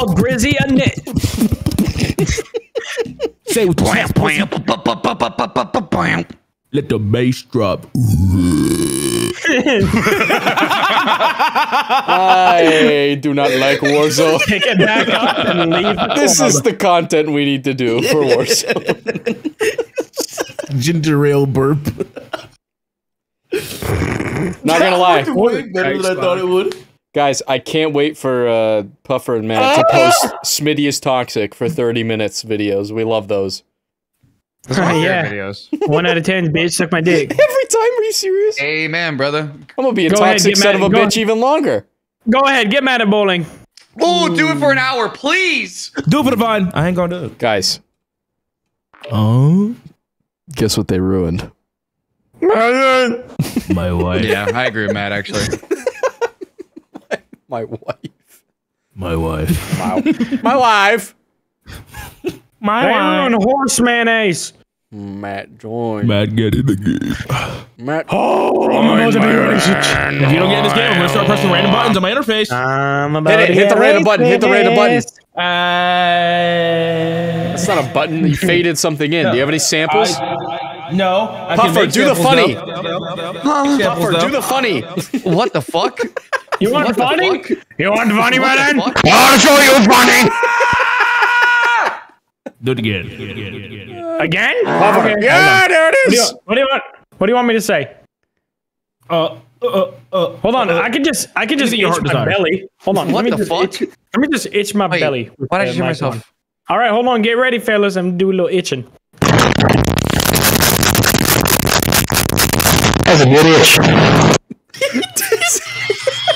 called Grizzy a knit. Say with the chest, pussy. Let the bass drop. I do not like Warzone. Pick it back up and leave. the This club. is the content we need to do for Warzone. Ginger ale burp. Not gonna lie, Way better than I thought it would. Guys, I can't wait for uh, Puffer and Matt to post Smitty is toxic for 30 minutes videos. We love those. Those are my Yeah. videos. One out of ten, bitch, suck my dick. Every time, are you serious? Amen, brother. I'm gonna be a Go toxic get son of a go- bitch even longer. Go ahead, get mad at bowling. Oh, do it for an hour, please. Do it for the vine. I ain't gonna do it. Guys, Oh, guess what they ruined? my wife. Yeah, I agree with Matt, actually. My wife. My wife. Wow. My wife. My They ruined horseman ace. Matt joined. Matt, get in the game. Matt. Oh, I'm about to be racist. If you don't get in this game, I'm gonna start pressing random buttons on my interface. I'm about Hit it, hit the random button, hit the random button. Uh, It's not a button. You faded something in. Do you have any samples? no. I can Puffer, do the funny. Puffer, do the funny. What the fuck? You want What funny? You want funny, What man? the fuck? Do it again. Do it again. Do it again. Again? Puffer. Okay, Yeah, there it What do, you, what do you want? What do you want me to say? Uh, uh, uh. Hold on, I can just I can just Anything itch your heart my desires. belly. Hold on, What let me the just fuck? Itch, let me just itch my Wait, belly. why did I the hear myself? on. All right, hold on, get ready, fellas. I'm gonna do a little itching.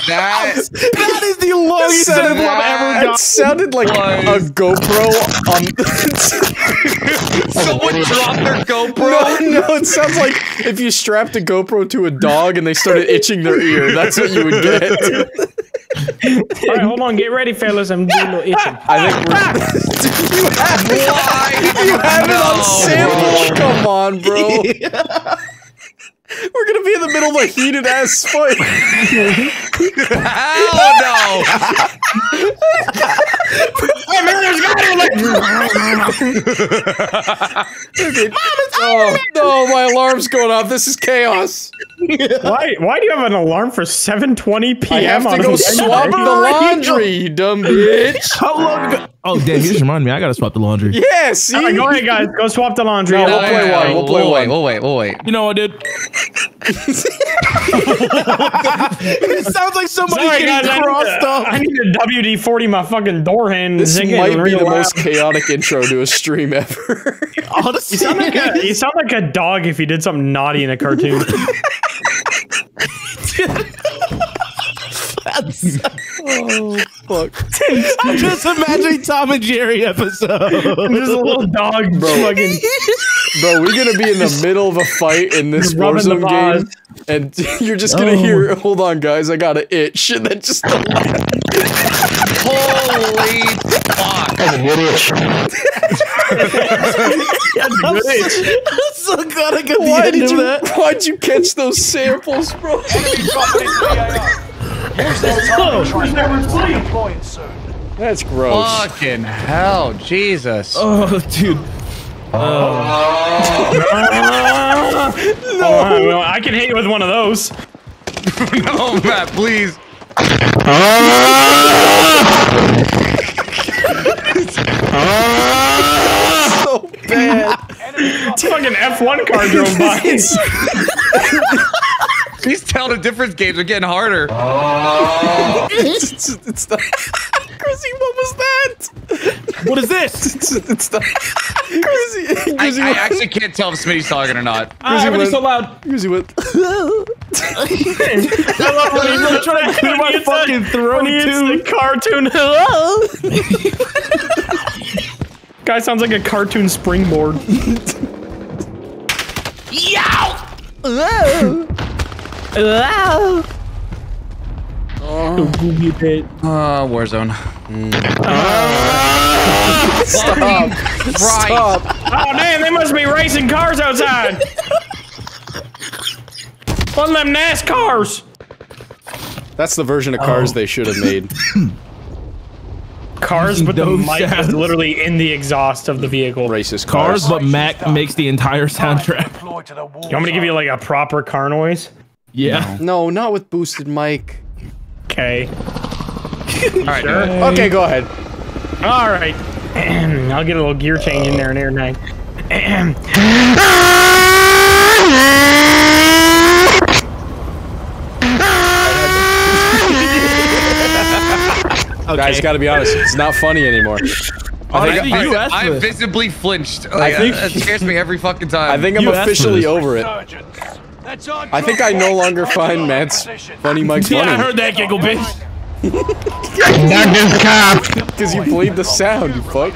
That That is the longest Sounded, sample I've ever it sounded like a GoPro on. someone dropped their no, GoPro. no, it sounds like if you strapped a GoPro to a dog and they started itching their ear. That's what you would get. All right, hold on, get ready, fellas. I'm doing a little itching. I think we're. Do ah! you have it? Why? You have it on No. sample. Come on, bro. We're gonna be in the middle of a heated ass fight. Hell no! Oh no, my alarm's going off. This is chaos. Why why do you have an alarm for 7:20 p.m. I have to on go a swap the laundry, you dumb bitch. How long ago? Oh, damn, you just remind me. I gotta swap the laundry. Yeah, see? All right, go ahead, guys. Go swap the laundry. No, out. we'll play Yeah, one, we'll play wait, one. We'll wait. We'll wait. You know what, dude? it sounds like somebody Sorry, getting guys. I crossed to, up. I need to WD 40 my fucking door hand. This singing might be the loud. most chaotic intro to a stream ever. Honestly, You sound, like a, you sound like a dog if you did something naughty in a cartoon. oh, fuck. I'm just imagining Tom and Jerry episode. There's a little dog fucking Bro, we're gonna be in the middle of a fight in this Rubbing Warzone game, and you're just gonna Oh. hear, hold on, guys, I got an itch, and then just Holy fuck! I'm so glad I got the Why end did of you, that. why'd you catch those samples, bro? That's gross. Fucking hell, Jesus! Oh, dude. Oh, oh. well, I can hit you with one of those. no, Matt, please. so bad. It's fucking F1 car drove by. These tell the difference games are getting harder. it's, it's not. Chrissy, what was that? What is this? It's, it's not. Chrissy, I, Chrissy, I went- actually can't tell if Smitty's talking or not. Ah, everything's so loud. Chrissy went. I love when he's I'm trying to clear my fucking throat, when he too. the cartoon. Hello. Guy sounds like a cartoon springboard. Oh, Uh, Warzone. stop. Right. Stop. Oh man, they must be racing cars outside. One of them NASCARs. That's the version of cars they should have made. cars, but the Those mic is literally in the exhaust of the vehicle. Racist Cars, cars. but Mac makes the entire soundtrack. You want me to give you like a proper car noise? Yeah. No, not with boosted mic. Okay. All right, Sure. Okay, go ahead. All right. I'll get a little gear change in there in air nine. Okay. Guys, gotta be honest, it's not funny anymore. I think- think you asked I for visibly flinched. Like, think- that scares me every fucking time. I think I'm You officially over it. I think I no longer find Matt's funny mic Yeah, I heard that giggle, bitch. because you played the sound. You fuck.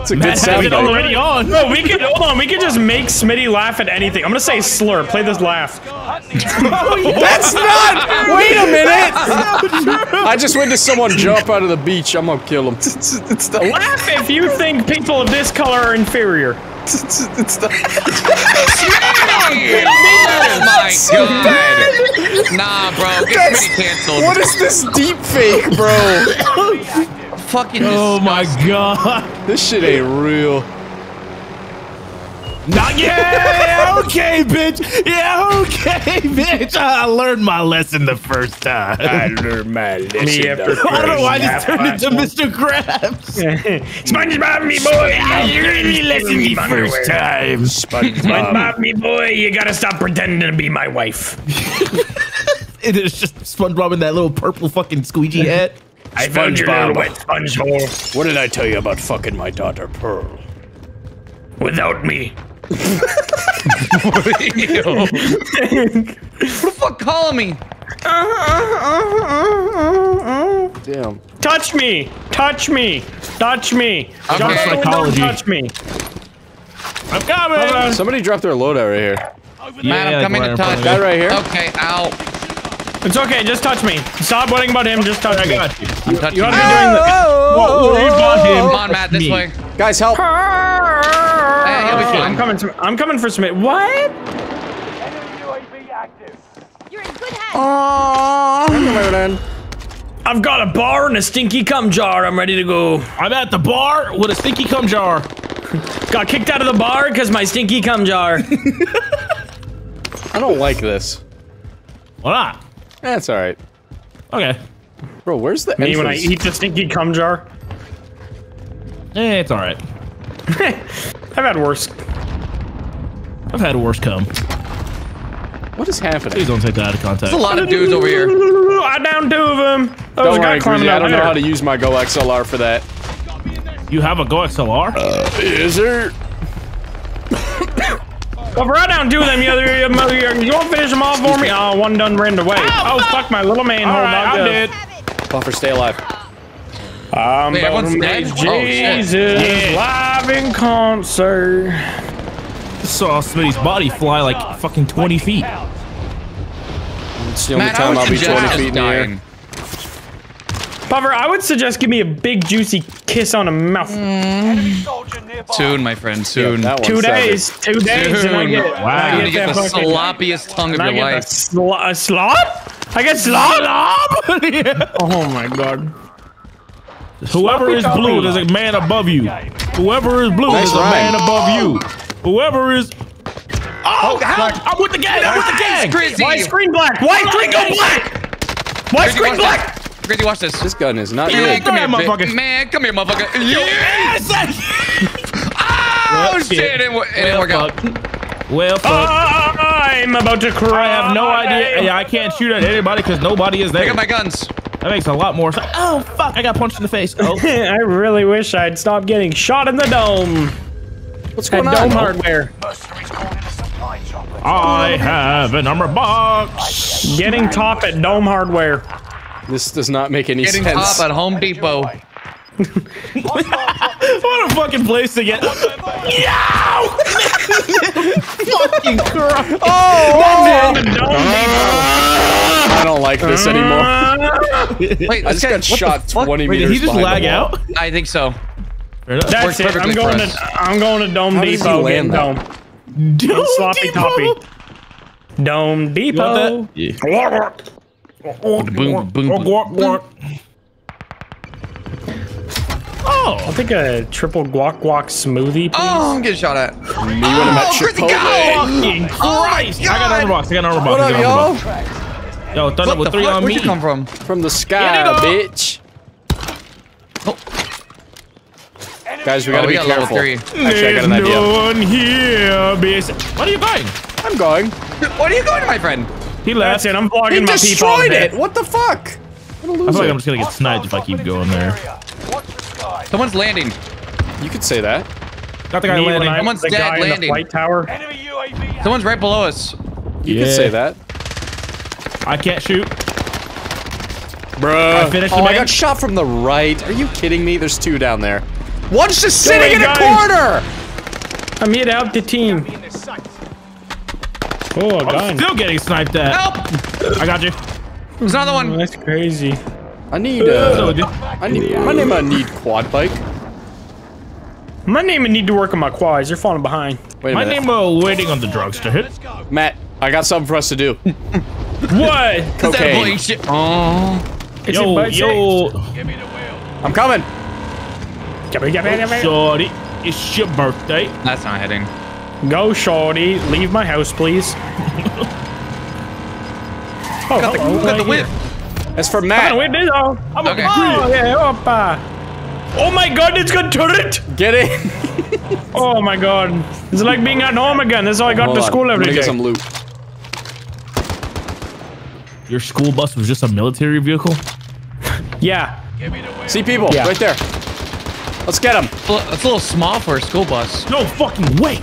It's a good Matt has sound it already on. No, we could hold on. We could just make Smitty laugh at anything. I'm gonna say slur. Play this laugh. That's not. Wait a minute. I just went to someone jump out of the beach. I'm gonna kill him. It's, it's the. Laugh if you think people of this color are inferior. It's, it's the. oh my god. Nah, bro. Get That's- pretty canceled. What is this deep fake, bro? fucking Oh my god. This shit ain't real. Not yeah, okay, bitch. Yeah, okay, bitch. I learned my lesson the first time. I learned my Me after I don't know why I just turned into Mr. Krabs. SpongeBob, me boy. You learned me lesson the first time. SpongeBob, me boy. You gotta stop pretending to be my wife. It is just SpongeBob in that little purple fucking squeegee hat. I found your little wet sponge hole What did I tell you about fucking my daughter Pearl? without me. Ew. Who the fuck calling me? Damn. Touch me! Touch me! Touch me! I'm Jump out the window and touch me! I'm coming. Somebody dropped their loadout right here. Man, I'm coming to touch. That right here. Okay, ow. It's okay, just touch me. Stop worrying about him, just touch I me. got you. I'm touching You you. gotta be doing the. Oh! Whoa, whoa, you got him. Come on, Matt, this Me. way. Guys, help! Hey, he'll be Okay, fine. I'm coming. I'm coming for Smith. What? You're in good hands. I've got a bar and a stinky cum jar. I'm ready to go. I'm at the bar with a stinky cum jar. Got kicked out of the bar because my stinky cum jar. I don't like this. Why not? That's all right, Okay. bro. Where's the Me when I eat the stinky cum jar. Eh, it's all right. I've had worse. I've had worse cum. What is happening? Please don't take that out of context. There's a lot of dudes over here. I down two of them. There was Don't a guy worry, climbing Greasy. I don't know how to use my Go XLR for that. You have a Go XLR? Uh, is there? Well, if I down two of them, you, you, you won't finish them all for me. Oh, one done ran away. Oh, fuck my little man. all Hold right, on. I'm dead. Puffer, stay alive. I'm Wait, everyone's make dead? Oh, shit. Jesus live in concert. Saw Smitty's body fly like fucking 20 feet. It's the only Matt, I time would I'll be suggest 20 feet in the air. dying. Puffer, I would suggest give me a big juicy kiss on the mouth. Soon, my friend, soon. That one's Two severed. days, two days, and I Soon. get, You're I gonna get, get the sloppiest tongue of your life. slo- a slop? I get slop? Yeah. Oh my god. Whoever is blue, there's a man above you. Whoever is blue, Nice there's a man above you. Whoever is. Oh, oh help! I'm with the gang! I'm with the gang! Crazy. Why screen black? Why screen go black? Why Crazy, screen watch black? this. Crazy, watch this. This gun is not Man, good. come here, motherfucker. motherfucker. Man, come here, motherfucker. Yeah. Yes! Oh, Well, shit. It didn't, wo- it didn't work out. Well, fuck. I'm about to cry. I have no oh, idea. Yeah, I can't shoot at anybody because nobody is there. there. got my guns. That makes a lot more sense. Oh, fuck. I got punched in the face. Oh. I really wish I'd stop getting shot in the dome. What's At going dome on? hardware. I have an armor box. Getting top at dome hardware. This does not make any Getting sense. Getting top at Home Depot. What a fucking place to get. Yow! fucking crap. oh, Dome Depot. I don't like this anymore. Ah! Wait, I this just guy, got shot fuck? 20 Wait, meters did he just behind lag out? I think so. Fair enough. That's it. I'm going to. I'm going to Dome How does he Depot. land Getting that? dome. Dome Sloppy Depot. toppy. Dome Depot. Yeah. Boom, boom, boom. Oh, I'll take a triple guac guac smoothie, oh, please. Oh, I'm getting shot at. Me when I'm at Oh, Chrissy, Chipotle. go! Fucking oh Christ! I got an armor box. I got an armor box. What I up, got an y'all? box. Yo, Thunder What with three fuck? on Where'd me. you come from? From the sky, they go. bitch. Guys, we Oh, gotta we be got careful. three. Actually, I got an There's idea. no one here, bitch. Where are you going? I'm going. What are you going, my friend? He That's left. it. I'm He vlogging my people. He destroyed it. What the fuck? What a I feel loser. like I'm just gonna get sniped if I keep going there. Someone's landing. You could say that. Got the guy Me landing. I was Someone's the dead guy in the landing. flight tower. Someone's right below us. You Yeah. could say that. I can't shoot. Bruh. I finished oh, the I got shot from the right. Are you kidding me? There's two down there. One's just Sorry, sitting in a corner. I'm here to help the team. Oh, a I'm gun. still getting sniped at. Help! I got you. There's another one. That's crazy. I need uh, I need my name. I need quad bike. My name would need to work on my quads. You're falling behind. Wait a My minute. name uh, waiting on the drugs to hit. Matt, I got something for us to do. what? that Cocaine. Oh. Is it Yo, yo, I'm coming. Oh, shorty, it's your birthday. That's not hitting. Go, shorty. Leave my house, please. oh, Got the, hello, got the whip. That's for Matt. Oh, I'm gonna whip this off. I'm Okay. Oh, yeah, opa. Oh my god, it's got turret! Get it. Oh my god. It's like being at home again. This is how I got Hold to on. school I'm every get some loot. Your school bus was just a military vehicle. Yeah. See people Yeah. right there. Let's get him. It's a little small for a school bus. No fucking way.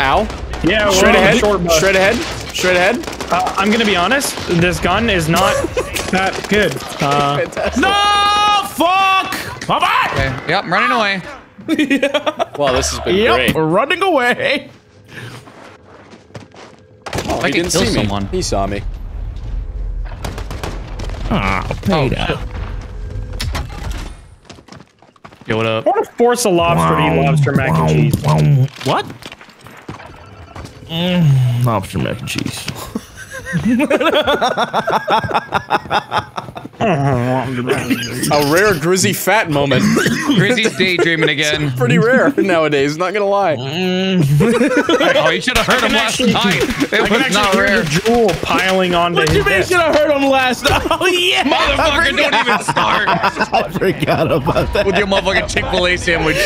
Ow. Yeah, we're Straight ahead. short bus. Straight ahead. Straight ahead. Uh, I'm gonna be honest. This gun is not that good. Uh, No, fuck. Bye bye. Okay. Yep, I'm running away. Wow, this has been Yep, great. we're running away. Oh, I he could didn't kill see someone. me. He saw me. Ah, Oh, paid shit. Out. Yo, what up? I want to force a lobster to eat lobster mac and cheese. What? Mm, lobster mac and cheese. A rare Grizzy fat moment. Grizzy's daydreaming again. Pretty rare nowadays. Not gonna lie. Oh, you should have heard him last night. It was not rare. The jewel piling onto What his you mean should have heard him last? night? Oh yeah. Motherfucker, don't even start I forgot about that. with your motherfucking Chick-fil-A sandwich.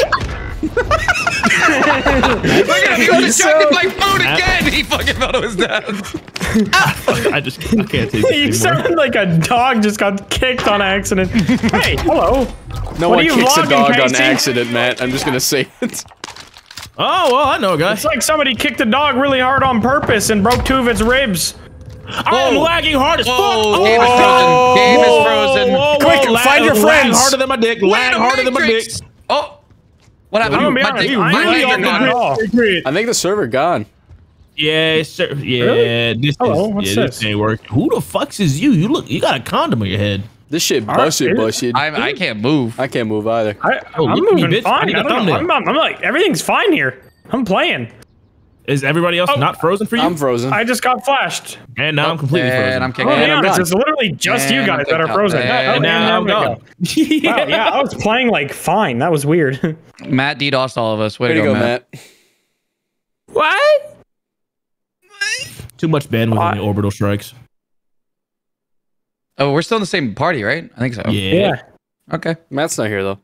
Look at him, he was distracted by food again. He fucking thought it was death. I just I can't take You this anymore. sound like a dog just got kicked on accident. hey, hello. No What one are you kicks a vlogging, dog on accident, Matt. I'm just gonna say it. Oh well, I know, guys. It's like somebody kicked a dog really hard on purpose and broke two of its ribs. I'm lagging hard as fuck. Whoa, oh. game is frozen. Game is frozen. Quick, lag- find your lag friends. harder than my dick. Lag harder than my dick. Matrix. Oh. What happened? I'm gonna be My honest, I my really legs the gone. grid. I think the server gone. Yeah, sir. Yeah, Really? this Hello, is what's yeah, this this? ain't working. Who the fuck's is you? You look, you got a condom on your head. This shit right, busted, dude. busted. I, I, I can't move. I can't move either. I, Oh, I'm look me, moving bitch. I fine. need I a don't I'm, I'm like everything's fine here. I'm playing. Is everybody else oh, not frozen for you? I'm frozen. I just got flashed. and now I'm oh, completely and frozen. I'm Oh, kicking. And yeah, I'm it's, literally just you And I'm guys that are frozen. And Oh, and now there I'm we gone. go. Wow, yeah, I was playing like fine. That was weird. Matt DDoSed all of us. Way Way to go, Matt. Matt. What? Too much bandwidth I- on the orbital strikes. Oh, we're still in the same party, right? I think so. Yeah. yeah. Okay. Matt's not here though.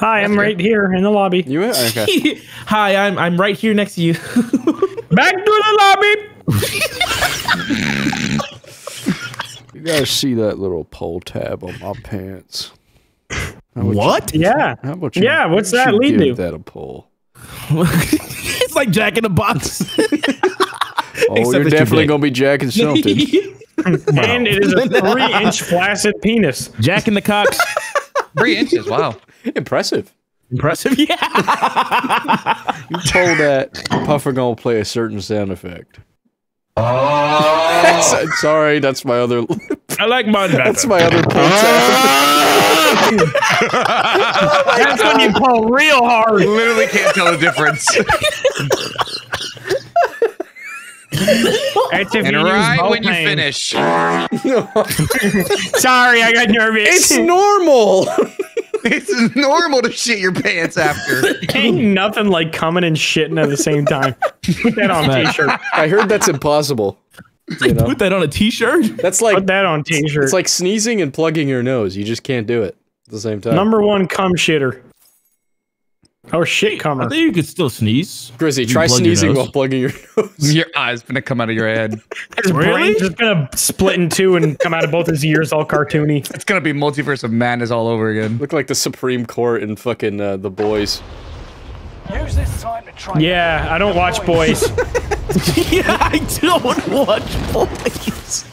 Hi, I'm right here in the lobby. You in? okay? Hi, I'm I'm right here next to you. Back to the lobby. You guys see that little pole tab on my pants? what? Yeah. How about you? Yeah, what's that you lead give to? that a pull? it's like Jack in the Box. Oh, Except you're definitely dick. gonna be jacking something. And it is a three-inch flaccid penis. Jack in the Cox. Three inches. Wow. Impressive. Impressive. Yeah. You told that Puffer gonna play a certain sound effect. That's- oh. sorry, that's my other. I like mine better. That's my other pull tab. That's when you pull real hard. Literally can't tell the difference. That's if and you right both when you hands. finish, Sorry, I got nervous. It's normal. It's normal to shit your pants after. Ain't nothing like coming and shitting at the same time. Put that on Right. t-shirt. I heard that's impossible. You know? Put that on a t-shirt. That's like Put that on t-shirt. it's like sneezing and plugging your nose. You just can't do it at the same time. Number one cum shitter. Or shit I think you could still sneeze. Grizzy, You try sneezing while plugging your nose. Your eyes gonna come out of your head. His Really? brain's just gonna split in two and come out of both his ears all cartoony. It's gonna be multiverse of madness all over again. Look like the Supreme Court in fucking uh, the boys. Use this time to try. Yeah, I don't watch boys. yeah, I don't watch boys.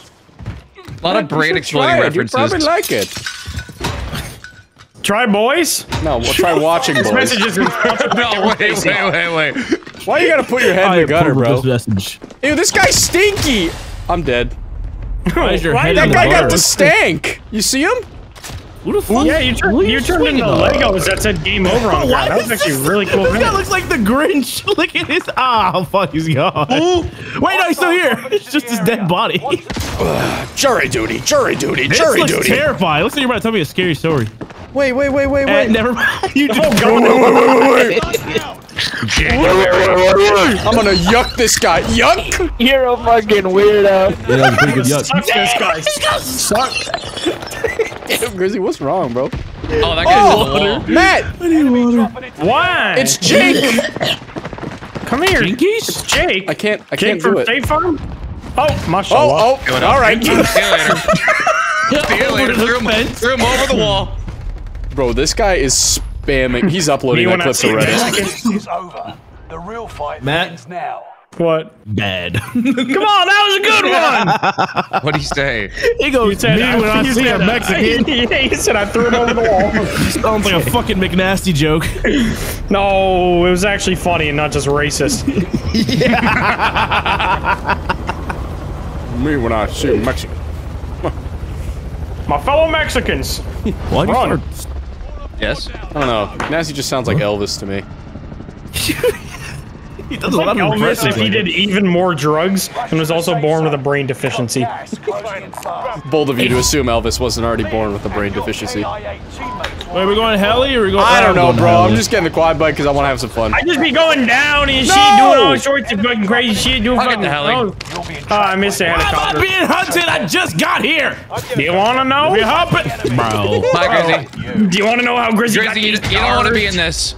A lot of brain exploding Try it. You'd probably like it. Try boys. No, we'll try watching boys. Messages in no, wait, wait, wait, wait. Why you gotta put your head I in the gutter, bro? This message. Ew, this guy's stinky. I'm dead. Why is your Why head that in That the guy got gutter? the stank. You see him? Who the fuck? Yeah, you turned you turned into Legos that said game over on the Why. That was actually this- really cool. This guy looks like the Grinch. Look at his. Ah, fuck, he's gone. Wait, no, he's still here. It's just his dead body. Jury duty, jury duty, This jury looks duty. terrifying. Looks like you're about to tell me a scary story. Wait, wait, wait, wait, Eh, wait. never mind. You just Oh, God. I'm gonna yuck this guy. Yuck! You're a fucking weirdo. Yeah, that was pretty good yuck. Suck this guy. Damn, Grizzy, what's wrong, bro? Oh, that guy's Oh, on the wall. Matt! Why? It's Jake! come here. Jinkies? It's Jake. I can't, I Jake can't do it. State Farm. Oh, mashallah. Oh, oh, alright. See you later. See you later. Threw him, threw him over the wall. Bro, this guy is spamming. He's uploading You that wanna clip to see Reddit. It's over. The real fight Matt? begins now. What? Bad. Come on, that was a good one. What'd he say? he goes, said, me when I see a Mexican. yeah, he said I threw him over the wall. Sounds like a fucking McNasty joke. No, it was actually funny and not just racist. Me when I see a Mexican. My fellow Mexicans. Why do you Run. Yes. I don't know. Nasty just sounds like Elvis to me. He does a lot of Elvis, if he did even more drugs and was also born with a brain deficiency. Gas closing in fast. Bold of you to assume Elvis wasn't already born with a brain deficiency. CIA Wait, are we going heli or are we going? I don't know, bro. I'm just getting the quad bike because I want to have some fun. I just be going down and shit, No! doing all sorts of fucking crazy shit, doing I'll fucking. Ah, the heli. Oh, You'll be in oh, I missed the I'm not helicopter. being hunted. I just got here. Do you want to know? We hopping, bro. Bye, Grizzy. Do you want to know how Grizzy got Grizzy, you, you don't want to be in this.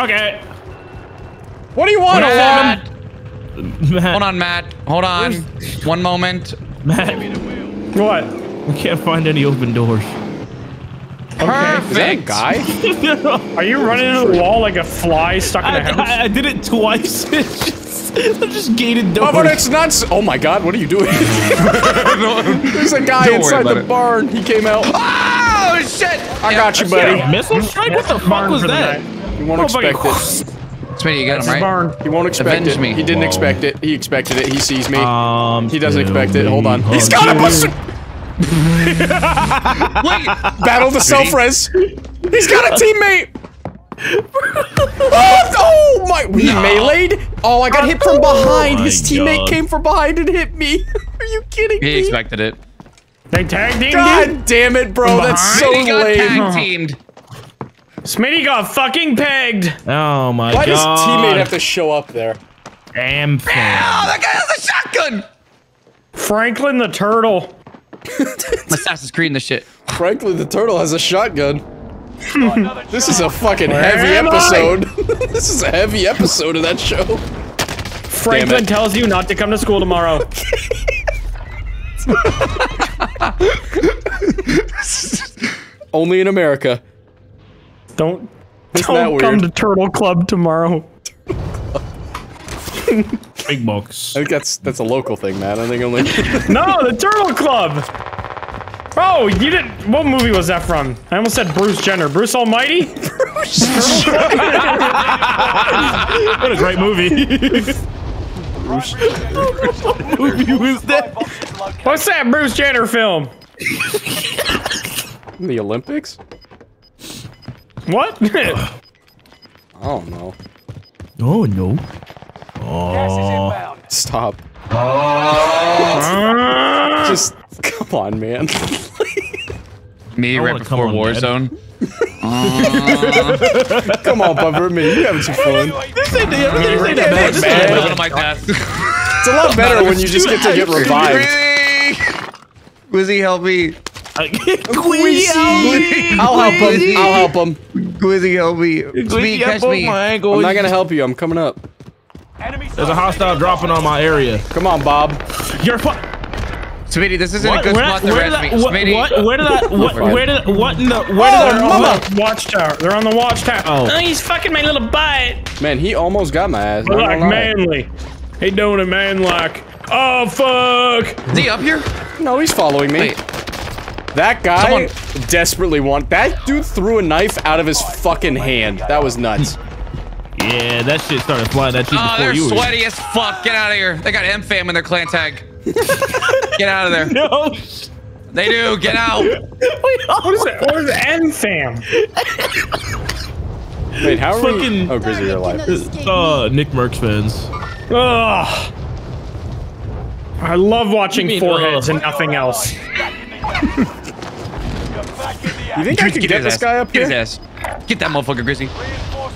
Okay. What do you want, Matt, Alon? Matt, hold on, Matt. Hold on. One moment. Matt, What? we can't find any open doors. Is that a Perfect. guy? Are you running into the wall like a fly stuck in I, a house? I, I did it twice. Just, they're just gated doors. Oh, but it's not. Oh my God! What are you doing? There's a guy Don't inside the it. barn. He came out. Oh shit! I got you, buddy. missile strike. What the fuck was that? You won't Motherfucker- expect it. Smitty, you got him right. barn. He won't expect Avenge it. me. He didn't Whoa. expect it. He expected it. He sees me. Um, he doesn't expect it. Hold on. He's got a hunted. Wait. Battle to self res. He's got a teammate. oh, oh my! He meleeed. Oh, I got hit from behind. my His teammate God. came from behind and hit me. Are you kidding He me? He expected it. They tag teamed? God damn it, bro! That's so Smitty got lame. tag teamed. Smitty got fucking pegged. Oh my god. Why does teammate have to show up there? Damn Oh, fan. that guy has a shotgun. Franklin the turtle. Assassin's Creed and the shit. Frankly, the turtle has a shotgun. this is a fucking heavy episode. this is a heavy episode of that show. Franklin tells you not to come to school tomorrow. Only in America. Don't Isn't don't come to Turtle Club tomorrow. Big box. I think that's that's a local thing, man. I think only. No, the Turtle Club. Oh, you didn't. What movie was that from? I almost said Bruce Jenner. Bruce Almighty. Bruce. What a great movie. What movie was that? What's that Bruce Jenner film? the Olympics? What? I don't know. Oh no. Gas is Oh. inbound. Stop. Uh, Just come on, man. Me I right before on, Dad. Warzone. Come on, Bumper, me. you're having some fun. This ain't, this ain't that bad. This ain't bad. my death. It's a lot better when you just get to get revived. Quizzy, help me. Quizzy. I'll help him. I'll help him. Quizzy, help me. Speed, catch me. I'm not gonna help you. I'm coming up. There's a hostile dropping on my area. Come on, Bob. You're fu- Smitty, this isn't What? a good Where, spot to where rest did me. I, what, Smitty. what? Where did I? What? forget. Where did? What in the? Where Oh, did I? mama. the watchtower. They're on the watchtower. Oh. he's fucking my little butt. Man, he almost got my ass. But not like manly. He doing it man like. Oh fuck. Is he up here? No, he's following me. Wait. That guy Someone- desperately want. That dude threw a knife out of his fucking hand. That was nuts. Yeah, that shit started flying at you Oh, before they're you were. sweaty as fuck. Get out of here. They got M fam in their clan tag. Get out of there. No. They do. Get out. What is it? What is M fam? Wait, how are Fucking- we? Oh, Grizzly, you're alive. Uh, Nick Mercs fans. Ugh. I love watching mean, foreheads ugh? and nothing else. You think I could get his this ass. guy up Get here? his ass. Get that motherfucker, Grizzly.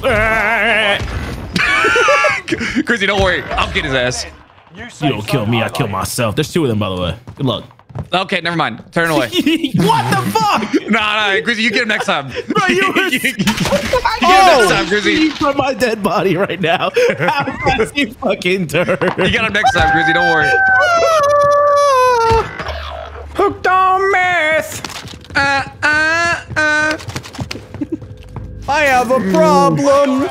Grizzly, don't worry. I'll get his ass. You, You don't kill me, I kill myself. There's two of them, by the way. Good luck. Okay, never mind. Turn away. what the fuck? nah, nah, Grizzly, you get him next time. Bro, you were- you get him next time, oh, Grizzly. You from my dead body right now. How fast you fucking turn? You got him next time, Grizzly. Don't worry. Hooked on meth. Uh, uh, uh. I have a problem.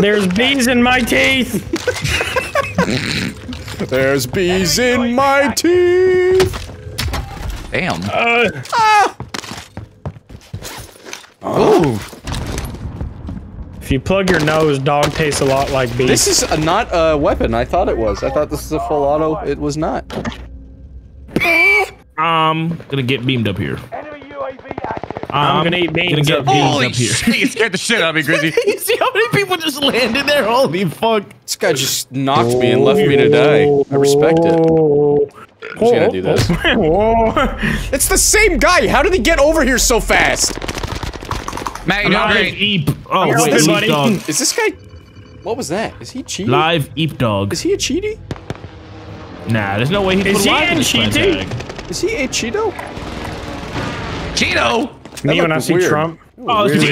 There's bees in my teeth. There's bees in my teeth. Damn. Uh, If you plug your nose, dog tastes a lot like bees. This is a, not a weapon. I thought it was. I thought this was a full auto. It was not. I'm gonna get beamed up here. Enemy UAV active. I'm, gonna eat beans Gonna get up beamed Holy up here. shit, you scared the shit out of me, Grizzly. you see how many people just landed there? Holy fuck! This guy just knocked me and left me to die. I respect it. Whoa. Who's gonna do this? Whoa. It's the same guy. How did he get over here so fast? Matt, you doing Live great. eep. Oh You're wait, good, eep buddy. dog. Is this guy? What was that? Is he cheating? Live eep dog. Is he a cheaty? Nah, there's no way he Is he a in in his clan cheating? tag. Is he a Cheeto? Cheeto! Me when I see weird. Trump. Oh, it's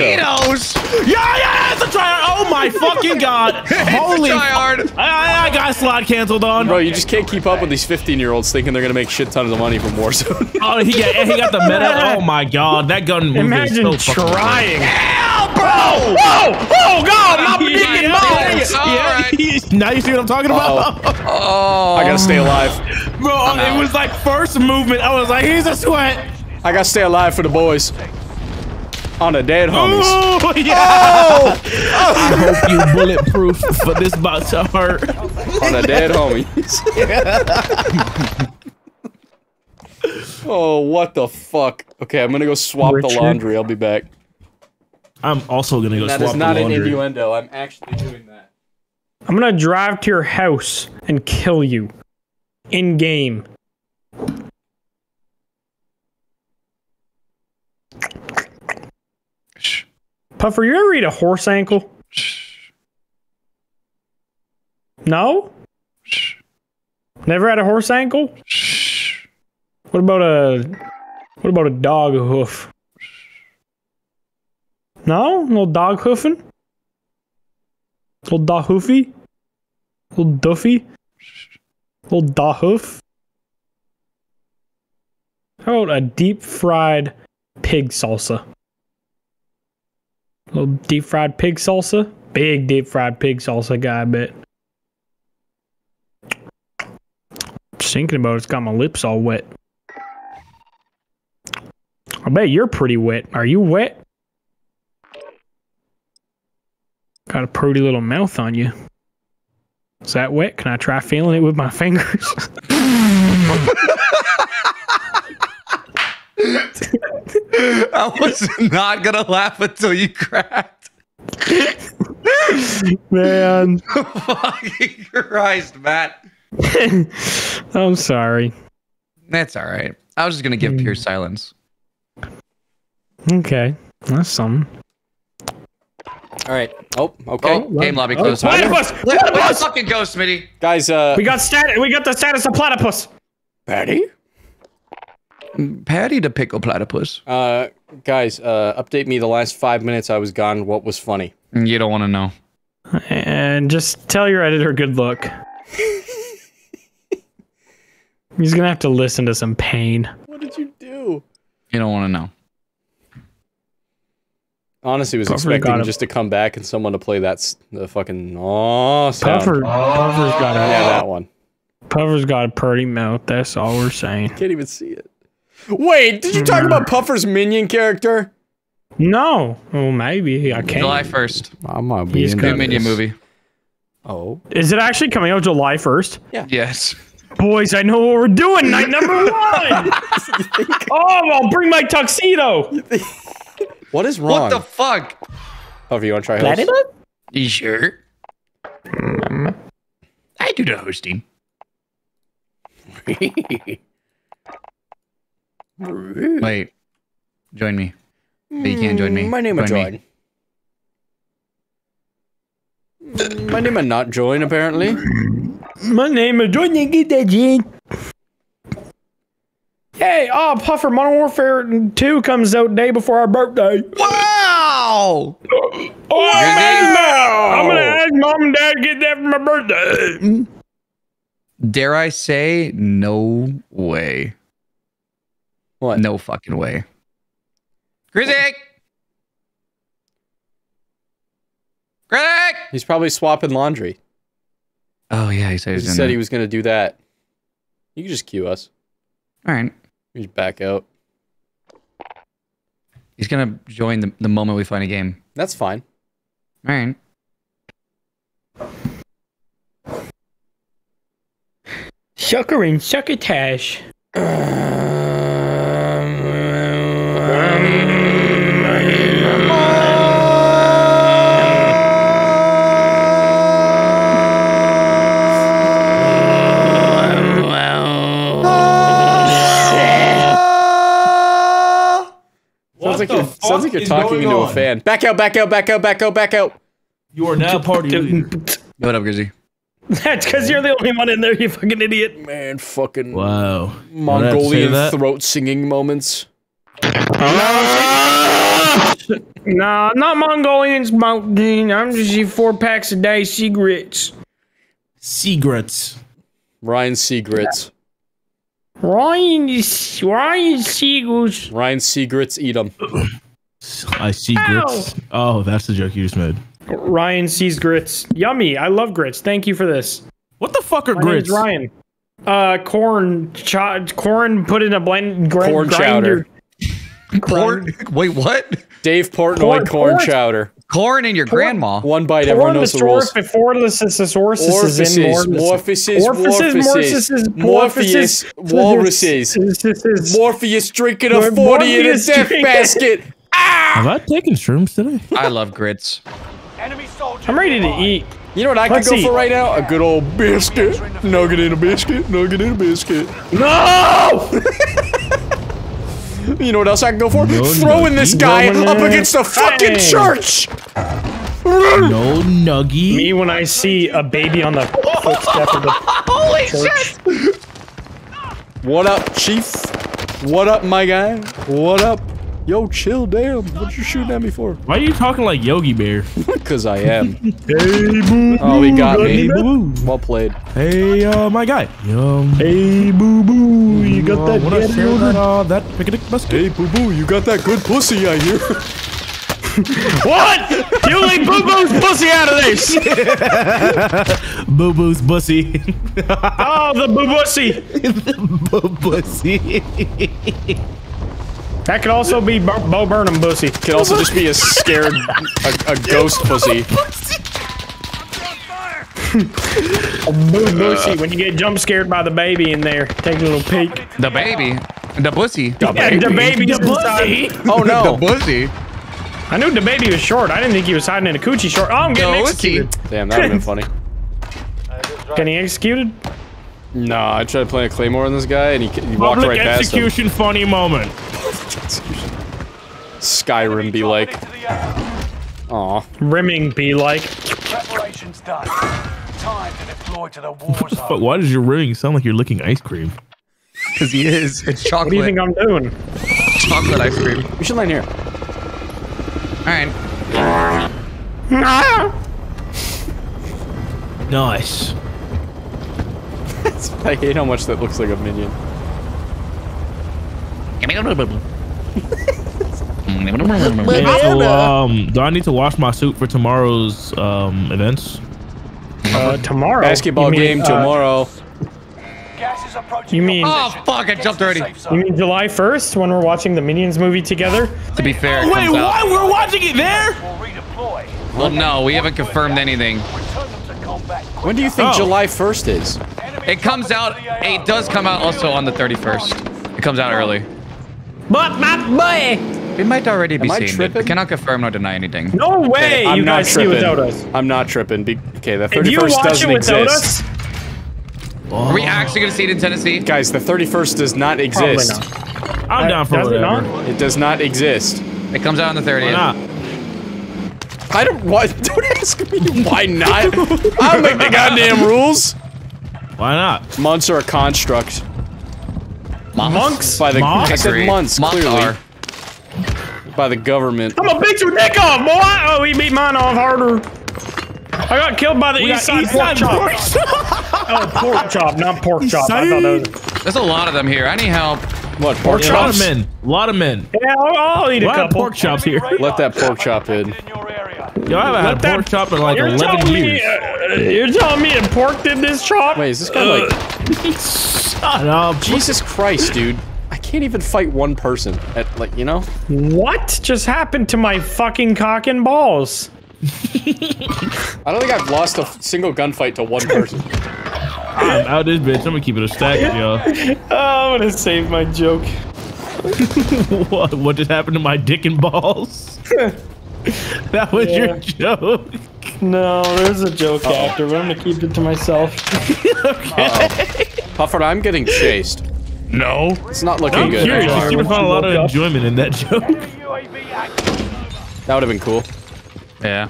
Yeah, yeah, it's a try. Oh my fucking god! Holy! Try hard. I, I got slot canceled on. Bro, you just can't keep up with these 15 year olds thinking they're gonna make shit tons of money from Warzone. Oh, he got he got the meta. Oh my god, that gun movement Imagine is so fucking trying. Whoa! Oh god, my Yeah, freaking yeah, mind. all Yeah, right. he's- now you see what I'm talking about, Oh. I gotta stay alive. bro. It was like first movement. I was like, he's a sweat. I gotta stay alive for the boys. On the dead homies. Oh yeah. Oh! I hope you bulletproof for this about to hurt. On the dead homies. oh, what the fuck? Okay, I'm gonna go swap Richard? the laundry. I'll be back. I'm also gonna go That swap is not the an laundry. innuendo. I'm actually doing that. I'm gonna drive to your house and kill you. In game. Puffer, you ever eat a horse ankle? No? Never had a horse ankle? What about a what about a dog hoof? No? Little dog hoofing? Little dog hoofy? Little duffy? Little dog hoof? How about a deep fried pig salsa? Little deep fried pig salsa? Big deep fried pig salsa guy, I bet. Just thinking about it, it's got my lips all wet. I bet you're pretty wet. Are you wet? Got a pretty little mouth on you. Is that wet? Can I try feeling it with my fingers? I was not gonna laugh until you cracked. Man, Fucking Christ, Matt. I'm sorry. That's all right. I was just gonna give pure silence. Okay. That's something. All right. Oh, okay. Oh, game lobby closed. Platypus! Let, let the Platypus! fucking go, Smitty. Guys, uh, We got stat. We got the status of platypus. Patty? Patty the pickle platypus. Uh, guys, uh, update me the last five minutes I was gone. What was funny? You don't want to know. And just tell your editor good luck. He's gonna have to listen to some pain. What did you do? You don't want to know. Honestly, was Puffer's expecting just to come back and someone to play that the fucking oh sound. Puffer, Puffer's got a Yeah, that one. Puffer's got a pretty mouth. That's all we're saying. Can't even see it. Wait, did you talk mm-hmm. about Puffer's minion character? No, well maybe I can't. July 1st. I might be He's into New got Minion movie. Oh, Is it actually coming out July first? Yeah. Yes. Boys, I know what we're doing. Night number one. oh, I'll bring my tuxedo. what is wrong? What the fuck? Oh, Puffer, you want to try host? You sure? Mm-hmm. I do the hosting. Wait. Join me. But you can't join me. Mm, my name is Join me. My name is not join apparently. My name is Jordan. Get that Gene. Hey, oh, Puffer Modern Warfare 2 comes out day before our birthday. Wow! Oh, I'm gonna ask mom and dad to get that for my birthday. Dare I say, no way. What? No fucking way. Grizzly! Greg! He's probably swapping laundry. Oh yeah, he said he He was said gonna- he was gonna do that. You can just cue us. All right. You just back out. He's gonna join the, the moment we find a game. That's fine. All right. Sucker and succotash. Sounds sounds like you're talking going into a fan. Back out, back out, back out, back out, back out. You are now party leader. What up, Grizzly? That's because you're the only one in there, you fucking idiot. Man, fucking Wow. Mongolian that? throat singing moments. Nah, not Mongolian smoking. I'm just eating four packs a day cigarettes. Secrets. Ryan Seagrits. Ryan is Ryan Seagulls. Ryan Seagrits, eat them. I see grits. Oh, that's the joke you just made. Ryan sees grits. Yummy. I love grits. Thank you for this. What the fuck are My name's grits? Ryan. Uh, corn, ch- corn put in a blend, grind, Corn grinder. chowder. Corn? Wait, what? Dave Portnoy Corn- corn, corn- chowder. Corn and your grandma. One bite, everyone knows the rules. Before the orifices is in Orifices, orifices, orifices, orifices, Morpheus, walruses. orifices. Morpheus drinking a Mor- 40 in a Morpheus death drinking- basket. Ah! Have I taken shrooms today? I love grits. Enemy soldier. I'm ready to nearby. eat. You know what I could Let's go see. for right now? A good old biscuit. Nugget in a biscuit. Nugget in a biscuit. No! You know what else I can go for? No Throwing this guy Throwing up against the fucking Hey. church. No nuggy. Me when I see a baby on the footstep of the Holy church. What up, chief? What up, my guy? What up? Yo, chill, damn. What you shooting at me for? Why are you talking like Yogi Bear? Because I am. Hey, boo. Oh, he got Got me. me, boo boo. Well played. Hey, uh, my guy. Um, Hey, boo boo. You got uh, that wanna daddy share that, uh, that picnic basket? Hey, boo boo, you got that good pussy, I hear. What? You leave boo boo's pussy out of this. Boo boo's bussy. Oh, the boo pussy. the Boo bussy. That could also be Bo, Bo Burnham pussy. Could also just be a scared, a, a ghost pussy. Boo pussy. When you get jump scared by the baby in there, take a little peek. The baby. The pussy. Yeah, the baby. The inside. pussy. Oh no. The pussy. I knew the baby was short. I didn't think he was hiding in a coochie short. Oh, I'm getting The executed. Damn, that would've been funny. Getting executed? Nah, I tried to plant a claymore on this guy and he, he walked Public right past him. Public execution funny moment. Skyrim be like. Into. Aw. Rimming be like. Preparations done. Time to deploy to the war zone. But why does your ring sound like you're licking ice cream? Because he is. It's chocolate. What do you think I'm doing? chocolate ice cream. We should land here. All right. Nice. I hate how much that looks like a minion. Hey, so, um, do I need to wash my suit for tomorrow's um events? Uh, tomorrow. Basketball mean, game uh, tomorrow. Gas is approaching You mean- Oh fuck! I Get jumped already. You mean July 1st when we're watching the Minions movie together? To be fair, it Wait, comes out. what? We're watching it there? Well, no, we haven't confirmed anything. Return them to combat When do you think Oh. July 1st is? It comes out. dropping into the AO. It does come out also on the 31st. It comes out early. But my boy! We might already be Am I seeing it. tripping? We cannot confirm nor deny anything. No way I'm you not guys see tripping. without us. I'm not tripping. Be okay, the If you 31st watch doesn't it without exist. us, Are we actually gonna see it in Tennessee? Guys, the 31st does not probably exist. not. I'm Uh, down for does it whatever. not? It does not exist. It comes out on the 30th. Why not? I don't what don't ask me why not. I don't make the goddamn rules. Why not? Months are a construct. Monks? By the Months? I said Agree. months, Months clearly. are. By the government. I'm gonna beat your dick off, boy! Oh, he beat mine off harder. I got killed by the We east side East pork Side chop. oh, pork chop, not pork chop. I thought that was. There's a lot of them here. I need help. What, pork A lot of men. A lot of men. Yeah, I'll, I'll eat A a lot of couple. pork chops here. Let that pork chop in. in your area. Yo, I haven't had a that- pork chop in like You're 11 years. me, uh, you're telling me a pork did this chop? Wait, is this guy like Shut up. Jesus Christ, dude? I can't even fight one person at like you know. What just happened to my fucking cock and balls? I don't think I've lost a single gunfight to one person. I'm out this bitch. I'm gonna keep it a stack, yo. Oh, I'm gonna save my joke. what, what just happened to my dick and balls? that was Yeah. your joke. No, there's a joke after, but I'm gonna keep it to myself. Okay. Puffer, I'm getting chased. No. It's not looking I'm good. curious. You seem to find a lot of up. enjoyment in that joke. That would have been cool. Yeah.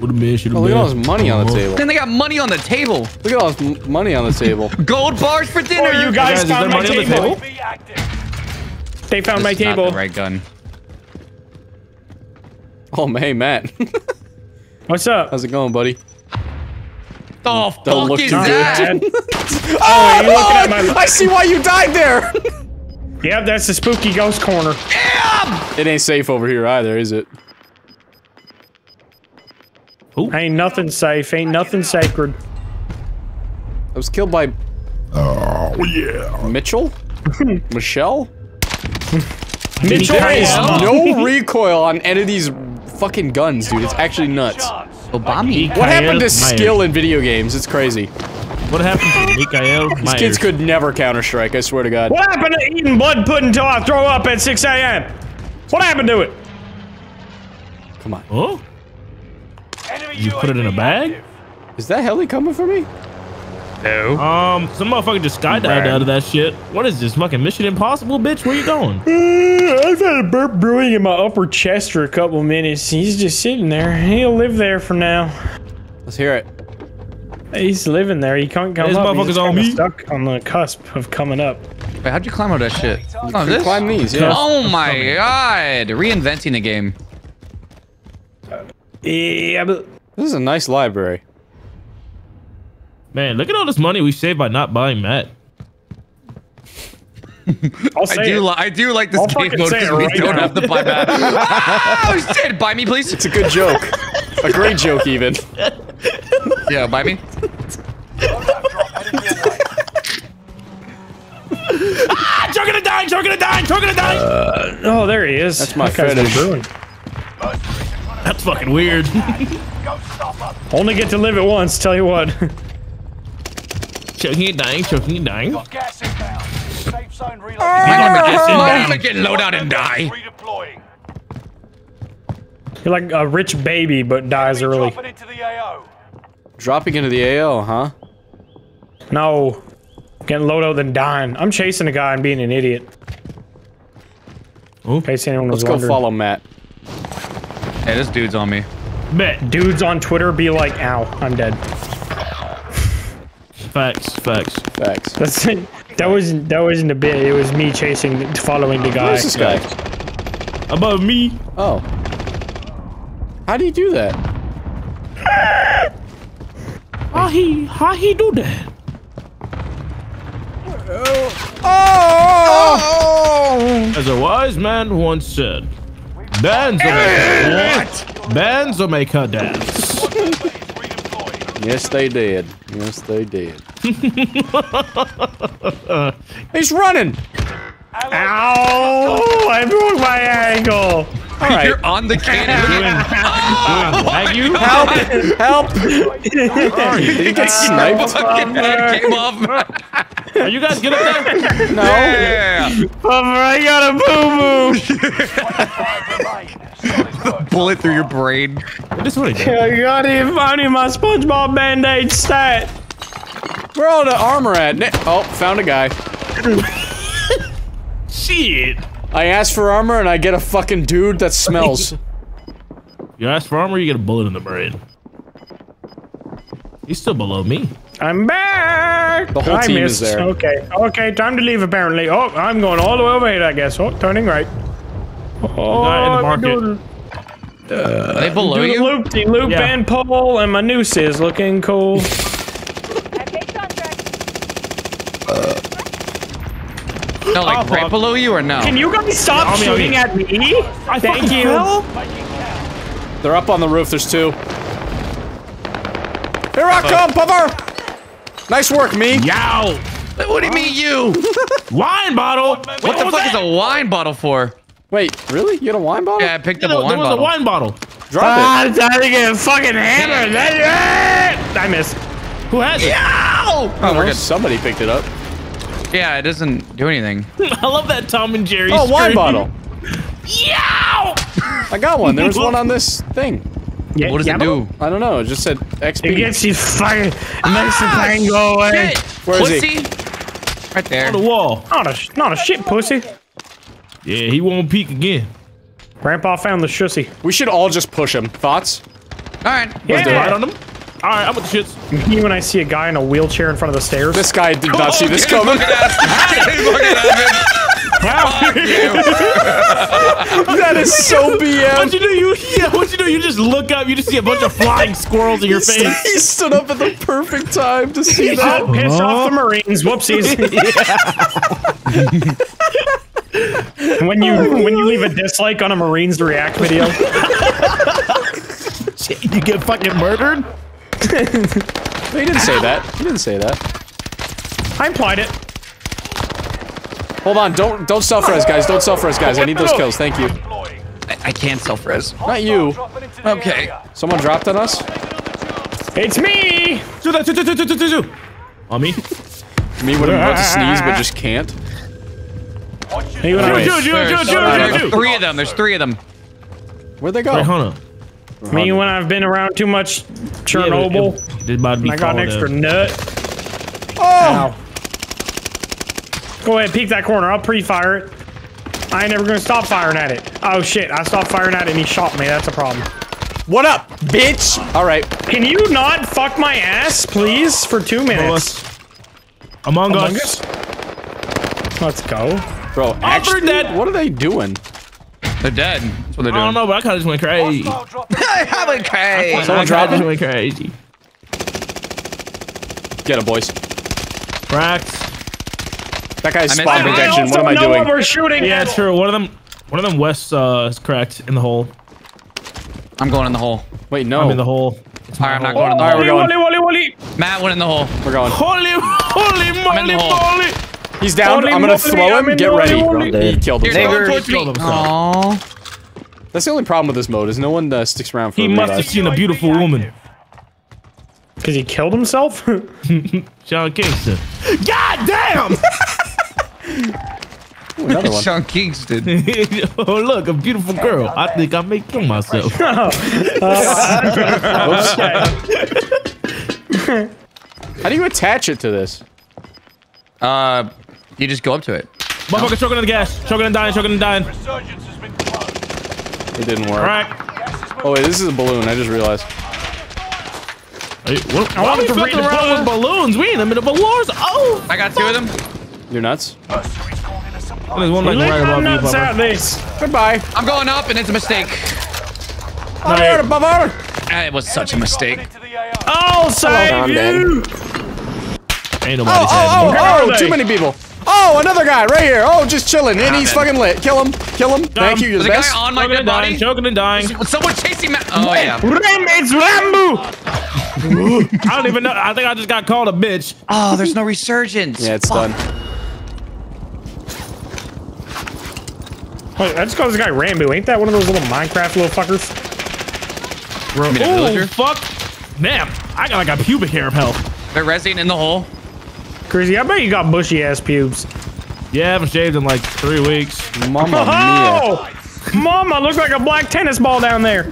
Would have been, should have Oh, look at all this money on the table. Then they got money on the table. Look at all this money on the table. Gold bars for dinner. Oh, you Guys, guys found my money on the table. table? UAV active. They found my This is not table. the right gun. Oh, hey, Matt. What's up? How's it going, buddy? The Don't fuck look is too good. that? Oh, oh you looking at I see why you died there. Yep, that's the spooky ghost corner. it ain't safe over here either, is it? Ain't nothing safe. Ain't nothing sacred. I was killed by. Oh yeah. Mitchell. Michelle. Mitchell There is no recoil on any of these fucking guns, dude. It's actually nuts. Chance. Obama. What happened to skill in video games? It's crazy. What happened to Mikael These kids could never Counter Strike. I swear to God. What happened to eating blood pudding until I throw up at 6 a.m.? What happened to it? Come on. Oh? You put it in a bag? Is that heli coming for me? Um, some motherfucker just skydived out of that shit. What is this fucking Mission Impossible, bitch? Where you going? Uh, I've had a burp brewing in my upper chest for a couple minutes. He's just sitting there. He'll live there for now. Let's hear it. He's living there. He can't come This up. He's motherfucker's just on me. stuck on the cusp of coming up. Wait, how'd you climb out of that shit? Oh, this? Climb these, yeah. Oh my god! Reinventing the game. Yeah, but This is a nice library. Man, look at all this money we saved by not buying Matt. I'll I do, it. I do like this I'll game mode because it we right don't now. have to buy that. oh shit! Buy me, please. It's a good joke. a great joke, even. Yeah, buy me. Ah, choking to die, choking to die, choking to die. Oh, there he is. That's my That guy's been fetish. brewing. That's fucking weird. Go stop up. Only get to live it once. Tell you what. choking and dying, choking and dying. Got gas inbound. Safe zone relocated. I'm gonna get low down and die. Redeploying. You're like a rich baby, but dies early. Dropping into the AO. Dropping into the AO, huh? No. Getting Lodo then dying. I'm chasing a guy and being an idiot. In case anyone was Let's go wondering. follow Matt. Hey, this dude's on me. Bet. Dudes on Twitter be like, "Ow, I'm dead." Facts. Facts. Facts. That's that wasn't that wasn't a bit. It was me chasing, following the guy. Where's this guy? Above me. Oh. How do you do that? How he? How he do that? Oh! oh! As a wise man once said, bands will make what? Bands will make her dance. Yes, they did. Yes, they did. He's running. Ow! I broke my ankle. All right. You're on the cannon. Wagyu? Oh help! Help! Did he get ah. sniped? Fucking head came off. Are you guys good up there? No. Yeah. Bummer, I got a boo boo. Bullet through your brain. This what he did. I got him. I need my SpongeBob Band-Aid stat. Where all the armor at? Ne- Oh, found a guy. Shit. I asked for armor and I get a fucking dude that smells. You ask for armor, you get a bullet in the brain. He's still below me. I'm back. The whole I team is there. Okay, okay, time to leave apparently. Oh, I'm going all the way over here, I guess. Oh, turning right. Oh, guy in the oh, market. doing- Are they below Do the you? loop, de loop Yeah. and pole, and my noose is looking cool. Okay, contract. No, like Oh, right below you or no? Can you guys stop on me, on shooting me. at me? I Thank you. fell? They're up on the roof. There's two. Here I come, Puffer! Nice work, me. Yow. What do you mean you? Wine bottle. What the fuck is a wine bottle for? Wait, really? You get a wine bottle? Yeah, I picked There up a wine bottle. There was a wine bottle. Drop Ah, I'm trying to get fucking hammered. I missed. Who has it? Yow! Oh, it. we're good. Somebody picked it up. Yeah, it doesn't do anything. I love that Tom and Jerry. Oh, wine scream. bottle. yeah! I got one. There was one on this thing. Yeah, What does yeah, it do? I don't know. It just said It XP. gets you fucking. It makes the ah, pain go away. Shit. Where is he? Right there. On the wall. Not a, not a shit pussy. Yeah, he won't peek again. Grandpa found the shussy. We should all just push him. Thoughts? All right. Yeah. Right on him. All right, I'm with the shits. Me when I see a guy in a wheelchair in front of the stairs. This guy did not see this coming. that is so What BM. you do? You yeah. What you do? You just look up. You just see a bunch of flying squirrels in your face. he stood up at the perfect time to see that. Oh, piss off the Marines. Whoopsies. when you oh, when you leave a dislike on a Marines react video, you get fucking murdered. He didn't say that. He didn't say that. I implied it. Hold on. Don't don't self res, guys. Don't self res, guys. I need those kills. Thank you. I, I can't self-res. Not you. Okay. Someone dropped on us. It's me. Do that. Do, do, do, do, do, do. On me. Me when I'm about to sneeze, but just can't. Me when I- Wait. Do, do, do, do, do, There's three of them. There's three of them. Where'd they go? Wait, hold on. Me when I've been around too much Chernobyl. This about to be I got an extra uh, nut. Oh! Go ahead, peek that corner. I'll pre-fire it. I ain't never gonna stop firing at it. Oh shit, I stopped firing at it and he shot me. That's a problem. What up, bitch? All right. Can you not fuck my ass, please, for two minutes? us. Among, Among Us. Let's go. Bro, actually, dead. what are they doing? They're dead. That's what they're doing. I don't know, but I kind of just went crazy. How okay. Someone I drop kinda just him. went crazy. Get him, boys. Cracks. That guy's I spawn protection. What am also I know doing? what we're shooting Yeah, it's true. One of them, one of them west uh, is cracked in the hole. I'm going in the hole. Wait, no. I'm in the hole. It's All right, I'm not hole. going in the All right, hole. we're going. Wally, wally, wally. Matt went in the hole. We're going. Holy, holy in moly, moly! He's down. Holy I'm gonna moly, throw I'm him. Get ready. holy. He killed Here, himself. neighbor. Towards me. Aww. That's the only problem with this mode is no one uh, sticks around for He a must have seen a beautiful woman. Because he killed himself? Sean Kingston. God damn! Another one. Sean Kingston. oh look, a beautiful girl. I think I may kill myself. How do you attach it to this? Uh, you just go up to it. Motherfucker choking on the gas. Choking and dying, choking and dying. Resurgence has been closed. It didn't work. All right. Oh wait, this is a balloon. I just realized. Hey, what, I why are wanted we to read fucking around with balloons? We in the middle of wars. Oh! I got two of them. You're nuts. Mercenaries called in. There's one like right above you, nuts out Bubba. this. Goodbye. I'm going up, and it's a mistake. Over, Bummer. Ah, It was such a mistake. Into the AO. I'll save I'm you. Ain't Oh, nobody oh, saying oh, Where oh, too many people. Oh, another guy right here. Oh, just chilling, and he's man. fucking lit. Kill him. Kill him. Thank you. You're the a best. guy on my Choking dead and dying, body. choking and dying. Someone chasing me. Oh yeah. Ram, it's Rambo. I don't even know. I think I just got called a bitch. Oh, there's no resurgence. Yeah, it's done. Wait, I just called this guy Rambo. Ain't that one of those little Minecraft little fuckers? I Oh, fuck. Damn. I got like a pubic hair of health. They're resting in the hole. Crazy, I bet you got bushy ass pubes. Yeah, I haven't shaved in like three weeks. Mamma mia. Oh! Mama, look like a black tennis ball down there.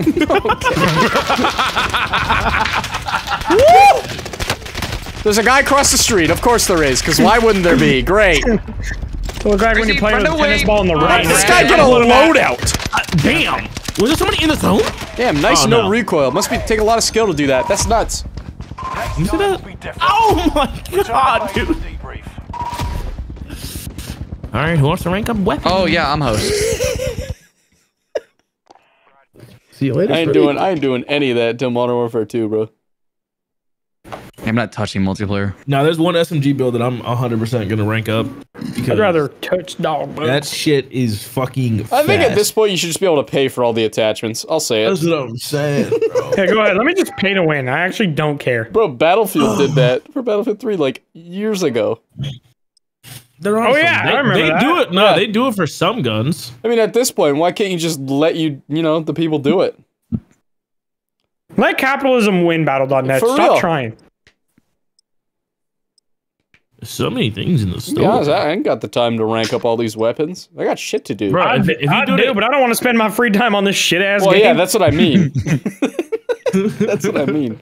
There's a guy across the street. Of course there is, because why wouldn't there be? Great. Look like when Crazy, you play with a run tennis ball in the Run rain. This guy get a loadout. Uh, damn. Was there somebody in the zone? Damn, nice Oh, no, no. recoil. Must be take a lot of skill to do that. That's nuts. You see that? Be different. Oh my god, Turn dude. debrief. All right, who wants to rank up weapon? Oh yeah, I'm host. See you later. I ain't doing I ain't doing any of that until Modern Warfare 2, bro. I'm not touching multiplayer. Now, there's one SMG build that I'm 100% gonna rank up. Because I'd rather touch dog. Bro. that shit is fucking. I think at this point you should just be able to pay for all the attachments. I'll say it. That's it. what I'm saying, bro. Hey, go ahead. Let me just pay to win. I actually don't care. Bro, Battlefield did that for Battlefield 3 like years ago. They're Oh, yeah, they, I remember they that. do it. No, Yeah. they do it for some guns. I mean, at this point, why can't you just let you, you know, the people do it? Let capitalism win Battle.net. For Stop real. trying. There's so many things in the To be honest, store. I ain't got the time to rank up all these weapons. I got shit to do. Bro, I, if, if you I do do, it, but I don't want to spend my free time on this shit ass well, game. yeah, that's what I mean. that's what I mean.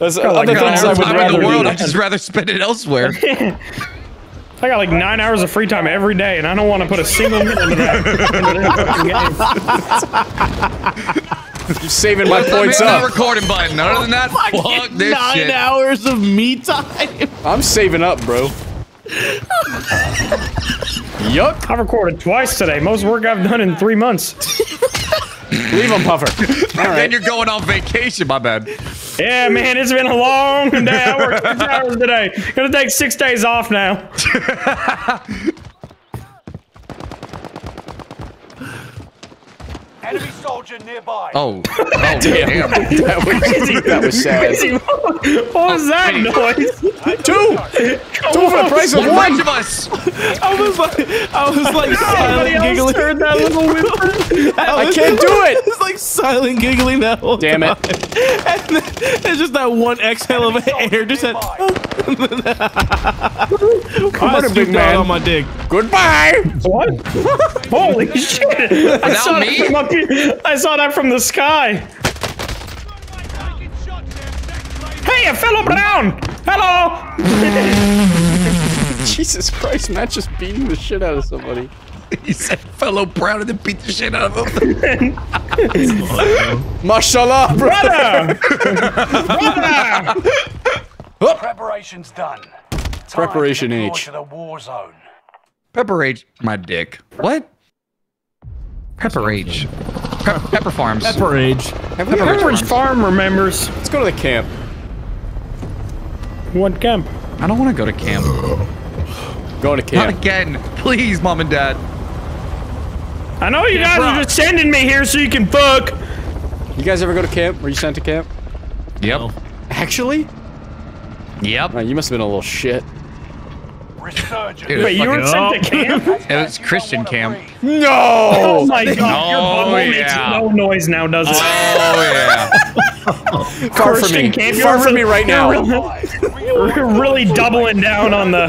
That's other like things I hours would of I'm in rather the world. do. I'd just rather spend it elsewhere. I got like nine hours of free time every day, and I don't want to put a single minute into that. Into that fucking game. You're saving my points Hit the up. recording button. Other than that, fuck this nine shit. hours of me time. I'm saving up, bro. Yuck. I've recorded twice today. Most work I've done in three months. Leave him, Puffer. All Then right. you're going on vacation. My bad. Yeah, man, it's been a long day. I worked six hours today. Gonna take six days off now. Enemy soldier nearby. Oh, oh damn. That was, that was sad. What was that noise? Two! Two for the price of One one! of us. I was like, I was like Anybody silent else giggling. heard that little whimper? I can't do it! It's like silent giggling that whole Damn it. time. And then there's just that one exhale of air. Just that. Come on, big man. on my dick. Goodbye! What? Holy shit! I that saw me? That from up here. I saw that from the sky. Hey, fellow Brown! Hello! Jesus Christ, Matt just beating the shit out of somebody. He said fellow Brown and then beat the shit out of him. Mashallah, bro! Brother! Brother! Preparation's done. Time Preparation to deploy H. To the war zone. Pepper H. My dick. What? Pepper H. Pep- Pepper Farms. Pepper age. Pepperidge Farm remembers. Let's go to the camp. What camp? I don't want to go to camp. Going to camp. Not camp. again. Please, mom and dad. I know you guys bro. are just sending me here so you can fuck. You guys ever go to camp? Were you sent to camp? Yep. Actually? Yep. Oh, you must have been a little shit. Resurgence. Dude, Wait, you were Fucking sent to camp? It was Christian camp. No! Oh my god, your Oh, butthole makes yeah. no noise now, does it? Oh yeah. Far from Christian me. camp, Far you're from me right now. We're really doubling down on the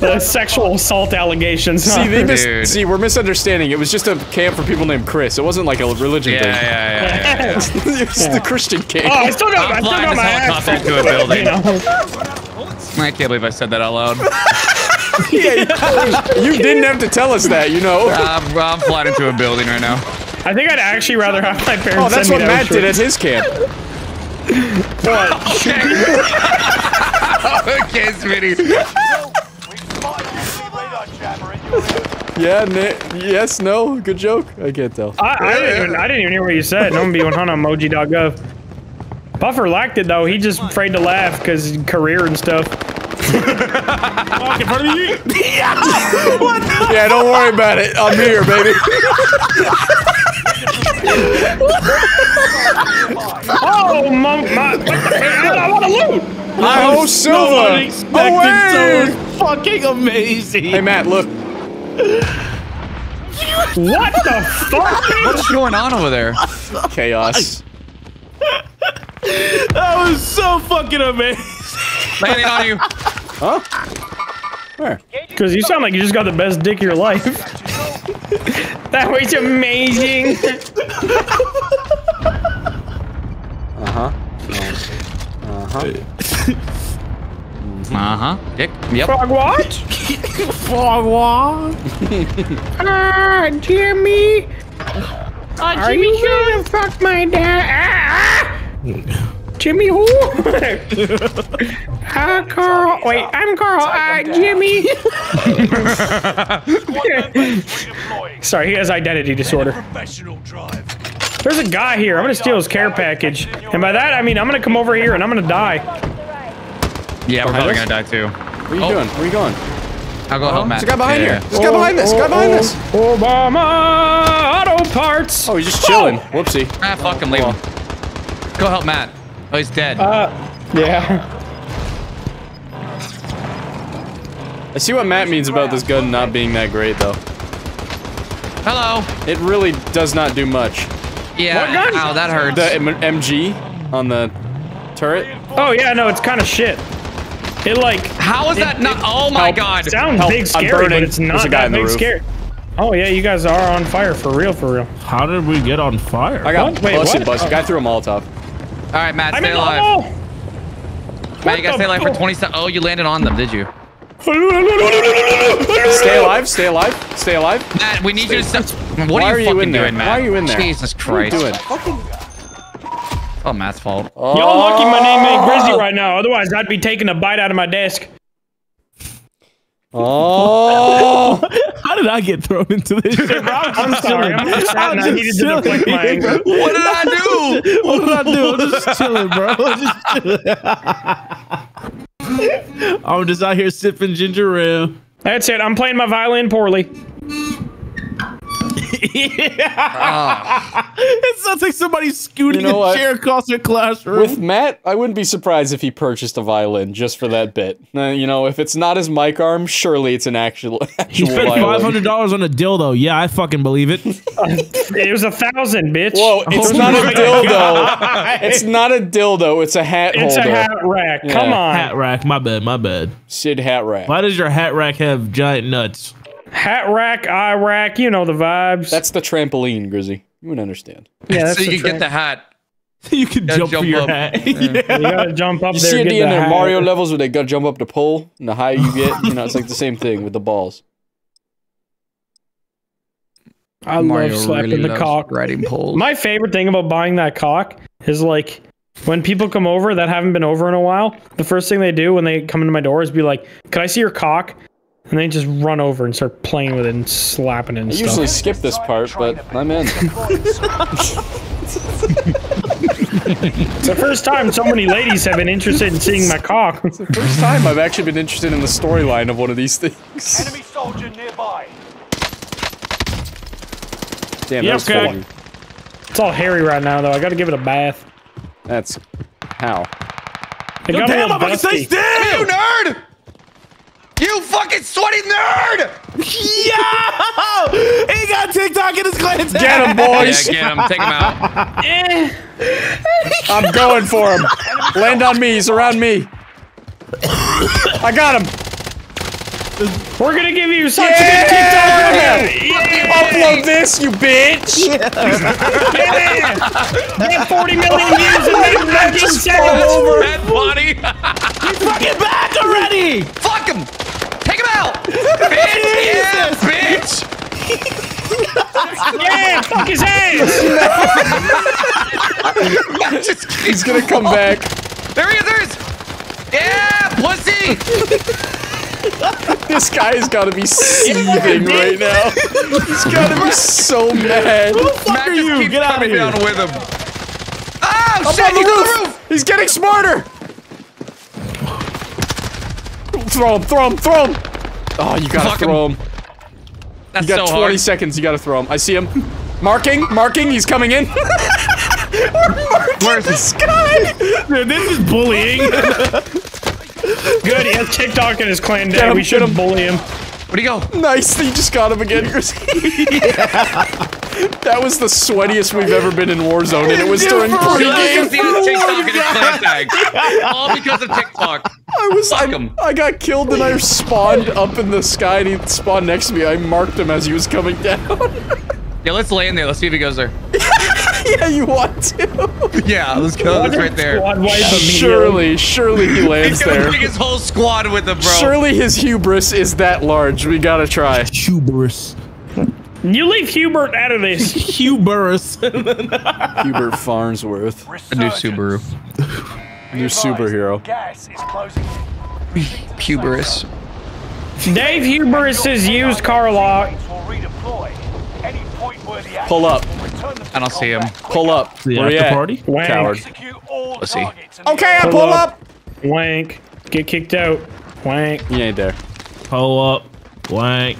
the sexual assault allegations. huh? See, they mis- Dude. see, we're misunderstanding. It was just a camp for people named Chris. It wasn't like a religion Yeah, thing. yeah, yeah, yeah, yeah. it was the Christian camp. Oh, I still got, I I'm still flying got my ass. helicopter into a building. You know, I can't believe I said that out loud. yeah, You didn't have to tell us that, you know. I'm, I'm flying into a building right now. I think I'd actually rather have my parents Oh, that's send what to Matt did at his camp. okay, Smitty. We've spotted enemy radar jammer in your area. Yeah, na- yes, no, good joke. I can't tell. I, I, didn't even, I didn't even hear what you said. No one be 100 on emoji.gov. Puffer liked it though. He just afraid to laugh because career and stuff. Walk in front of me. Yeah, don't worry about it. I'm here, baby. Oh, mom, my, what the hell? I want to loot. Oh, Silva. Unexpected, Away. so fucking amazing. Hey, Matt, look. What the fuck? What's going on over there? Chaos. That was so fucking amazing. Landing on you. Huh? Where? Because you sound like you just got the best dick of your life. that was amazing. Uh-huh. Uh huh. Dick. Yep. Frog watch. Frog watch. Ah, Jimmy. Are you gonna fuck my dad? Ah, ah. Jimmy who? Ah, Carl. Wait, I'm Carl. Ah, Jimmy. Sorry, he has identity disorder. There's a guy here. I'm gonna steal his care package. And by that, I mean I'm gonna come over here and I'm gonna die. Yeah, we're probably gonna die too. Where are you Oh. doing? Where are you going? I'll go help Matt. There's a guy behind Yeah. here. There's a guy behind this. Guy behind this. Obama auto parts. Oh, he's just chilling. Whoopsie. Ah, fuck him. Leave him. Go help Matt. Oh, he's dead. Uh, yeah. I see what Matt means about this gun not being that great, though. Hello. It really does not do much. Yeah. What gun? Ow, that hurts. The M- MG on the turret. Oh yeah, no, it's kind of shit. It like How is that not? Oh my Help. god. sounds Help, big I'm scary, burning. but it's not a guy that in the big roof. scary. Oh yeah, you guys are on fire for real, for real. How did we get on fire? I got What? Wait, busted, what? busted. Guy threw a Molotov. All right, Matt, I'm stay alive. hole. Matt, you gotta stay alive for fuck? 20 seconds. Oh, you landed on them, did you? Stay alive. Stay alive. Stay alive. Matt, we need you to stop. What Why are are you you fucking in there? doing, Matt? Why are you in there? Jesus Christ! What are you Christ. doing? Oh, Matt's fault. Y'all oh. lucky my name ain't Grizzly right now. Otherwise, I'd be taking a bite out of my desk. Oh. How did I get thrown into this shit? bro? I'm sorry. I'm upset and I just needed to chilling. deflect my anger. What did I do? What did I do? I'm just chilling, bro. I'm just chilling. I'm just out here sipping ginger ale. That's it. I'm playing my violin poorly. It sounds like somebody scooting You know a what? chair across your classroom. With Matt, I wouldn't be surprised if he purchased a violin just for that bit. Uh, you know, if it's not his mic arm, surely it's an actual he spent five hundred dollars on a dildo. Yeah, I fucking believe it. It was a thousand, bitch. Whoa, it's Oh not a my dildo. It's not a dildo. It's a hat It's holder. a hat rack. Yeah. Come on. hat rack. My bad. My bad. Sid hat rack. Why does your hat rack have giant nuts? Hat rack, eye rack. You know the vibes. That's the trampoline, Grizzy. You wouldn't understand. yeah, that's so you can get the hat. you can Gotta jump, for jump your up. hat. You gotta jump up You there. see at get the end the of hat. Mario levels where they gotta jump up the pole, and the higher you get, you know, it's like the same thing with the balls. I love slapping the cock. riding poles. My favorite thing about buying that cock is like when people come over that haven't been over in a while, the first thing they do when they come into my door is be like, "Can I see your cock?" And they just run over and start playing with it and slapping it and I stuff. usually skip this part, but I'm in. It's the first time so many ladies have been interested in seeing my cock. it's the First time I've actually been interested in the storyline of one of these things. Enemy soldier nearby. Damn, Yeah, that okay. funny. It's all hairy right now though. I gotta give it a bath. That's how. It got Damn, I'm fucking stay dusty. still. You nerd! You fucking sweaty nerd! Yo! He got TikTok in his glance. Get him, Yeah, boys! get him. Take him out. Eh, I'm going for him. Land on me. Surround me. I got him. we're gonna give you such Yeah! a good TikTok. Yeah! Upload this, you bitch. yeah! Get 40 million views in 19 seconds. over. That body. Fucking back already. Take him! Take him out! bitch! Yeah, bitch! yeah! Fuck his ass! He's gonna come back. There he is! There he is! Yeah, pussy! this guy's gotta be seething right now. He's gotta be so mad. Who the fuck Matt are you? Get out of here. Down with him. Oh, Up shit, on the he's roof. on the roof! He's getting smarter! Throw him! Throw him! Throw him! Oh, you gotta Fuck throw him. That's You got so 20 hard. seconds. You gotta throw him. I see him. Marking. Marking. He's coming in. Where's this guy? Dude, this is bullying. Good, he has TikTok in his clan Get day. him, We should get him. bully him. Where'd he go? Nice. You just got him again, Chris. That was the sweatiest we've ever been in Warzone, and it was during All pregame. because he has TikTok in his clan tag. All because of TikTok. I was Fuck I, him. I got killed and I spawned up in the sky and he spawned next to me. I marked him as he was coming down. Yeah, let's land there. Let's see if he goes there. yeah, you want to? Yeah, let's go. That's right there. Squad wipe immediately. Surely, surely he lands He's gonna there. bring his whole squad with him, bro. Surely his hubris is that large. We gotta try. Hubris. You leave Hubert out of this. Hubris. Hubert Farnsworth, A new Subaru. new superhero. Gas is closing in. Hubris. Dave Hubris has used car lock. Planes will redeploy. Any point where the Pull up. return I don't see him. Pull up. The Where after party? Wank. Coward. Execute Let's see. Okay, I Pull pull up. up. Wank. Get kicked out. Wank. He ain't there. Pull up. Wank.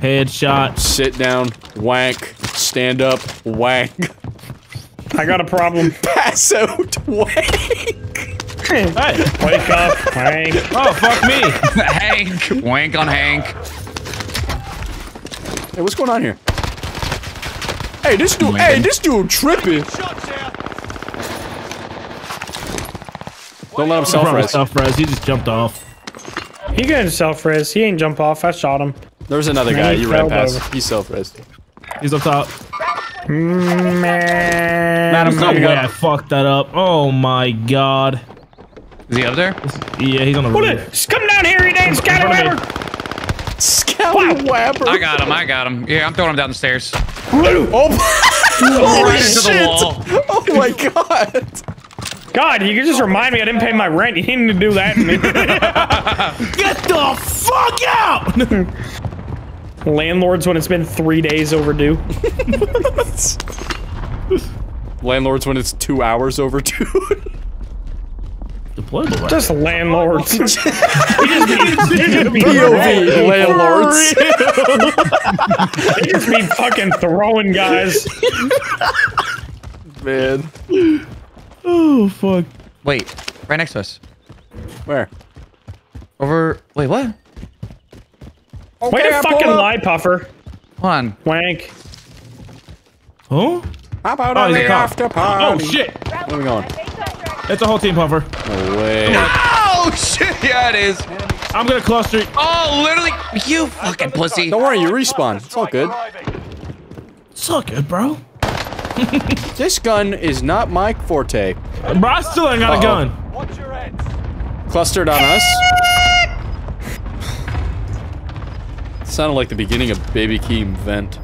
Headshot. Sit down. Wank. Stand up. Wank. I got a problem. Pass out. Wank. Hey. Wake up. Wank. Oh, fuck me. Hank. Wank on Hank. Hey, what's going on here? Hey, this dude. Hey, this dude tripping. Don't let him Self self-res. self res. He just jumped off. He got self res. He ain't jump off. I shot him. There was another guy. he You ran past. over. He self-res. He's up top. Man. Madam's No coming way up. I fucked that up. Oh my god. Is he up there? Yeah, he's on the Hold roof. it. Come down here, you dang scallywagger. Scallywabber. I got him. I got him. Yeah, I'm throwing him down the stairs. Oh, right into the shit. oh my god. God, you can just remind me I didn't pay my rent. You needed to do that. to me. Get the fuck out! Landlords when it's been three days overdue. Landlords when it's two hours overdue. Deployable, right? Just landlords. POV landlords. they just be fucking throwing guys. Man. Oh, fuck. Wait, right next to us. Where? Over. Wait, what? Way to fucking lie, Puffer. Hold on. Wank. Huh? How about Oh, on the a cop. after Oh, shit. Where are we going? It's a whole team puffer. No way. Oh shit! Yeah, it is. I'm gonna cluster. Oh, literally, you fucking pussy. Don't worry, you respawn. It's all good. It's all good, bro. This gun is not my forte. Bro, I still ain't got Uh-oh. a gun. Watch your heads. Clustered on us. Sounded like the beginning of Baby Keem vent.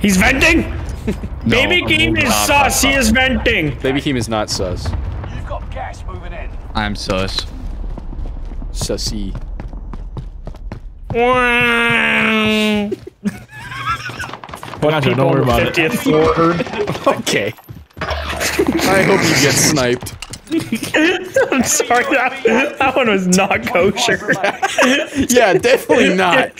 He's venting. Baby I'm Game moving is on. sus. He is venting. Baby Keem is not sus. You've got gas moving in. I'm sus. Sussy. What Gotcha, people don't worry on the about it. floor. Okay. I hope you get sniped. I'm sorry. That, that one was not kosher. Yeah, definitely not.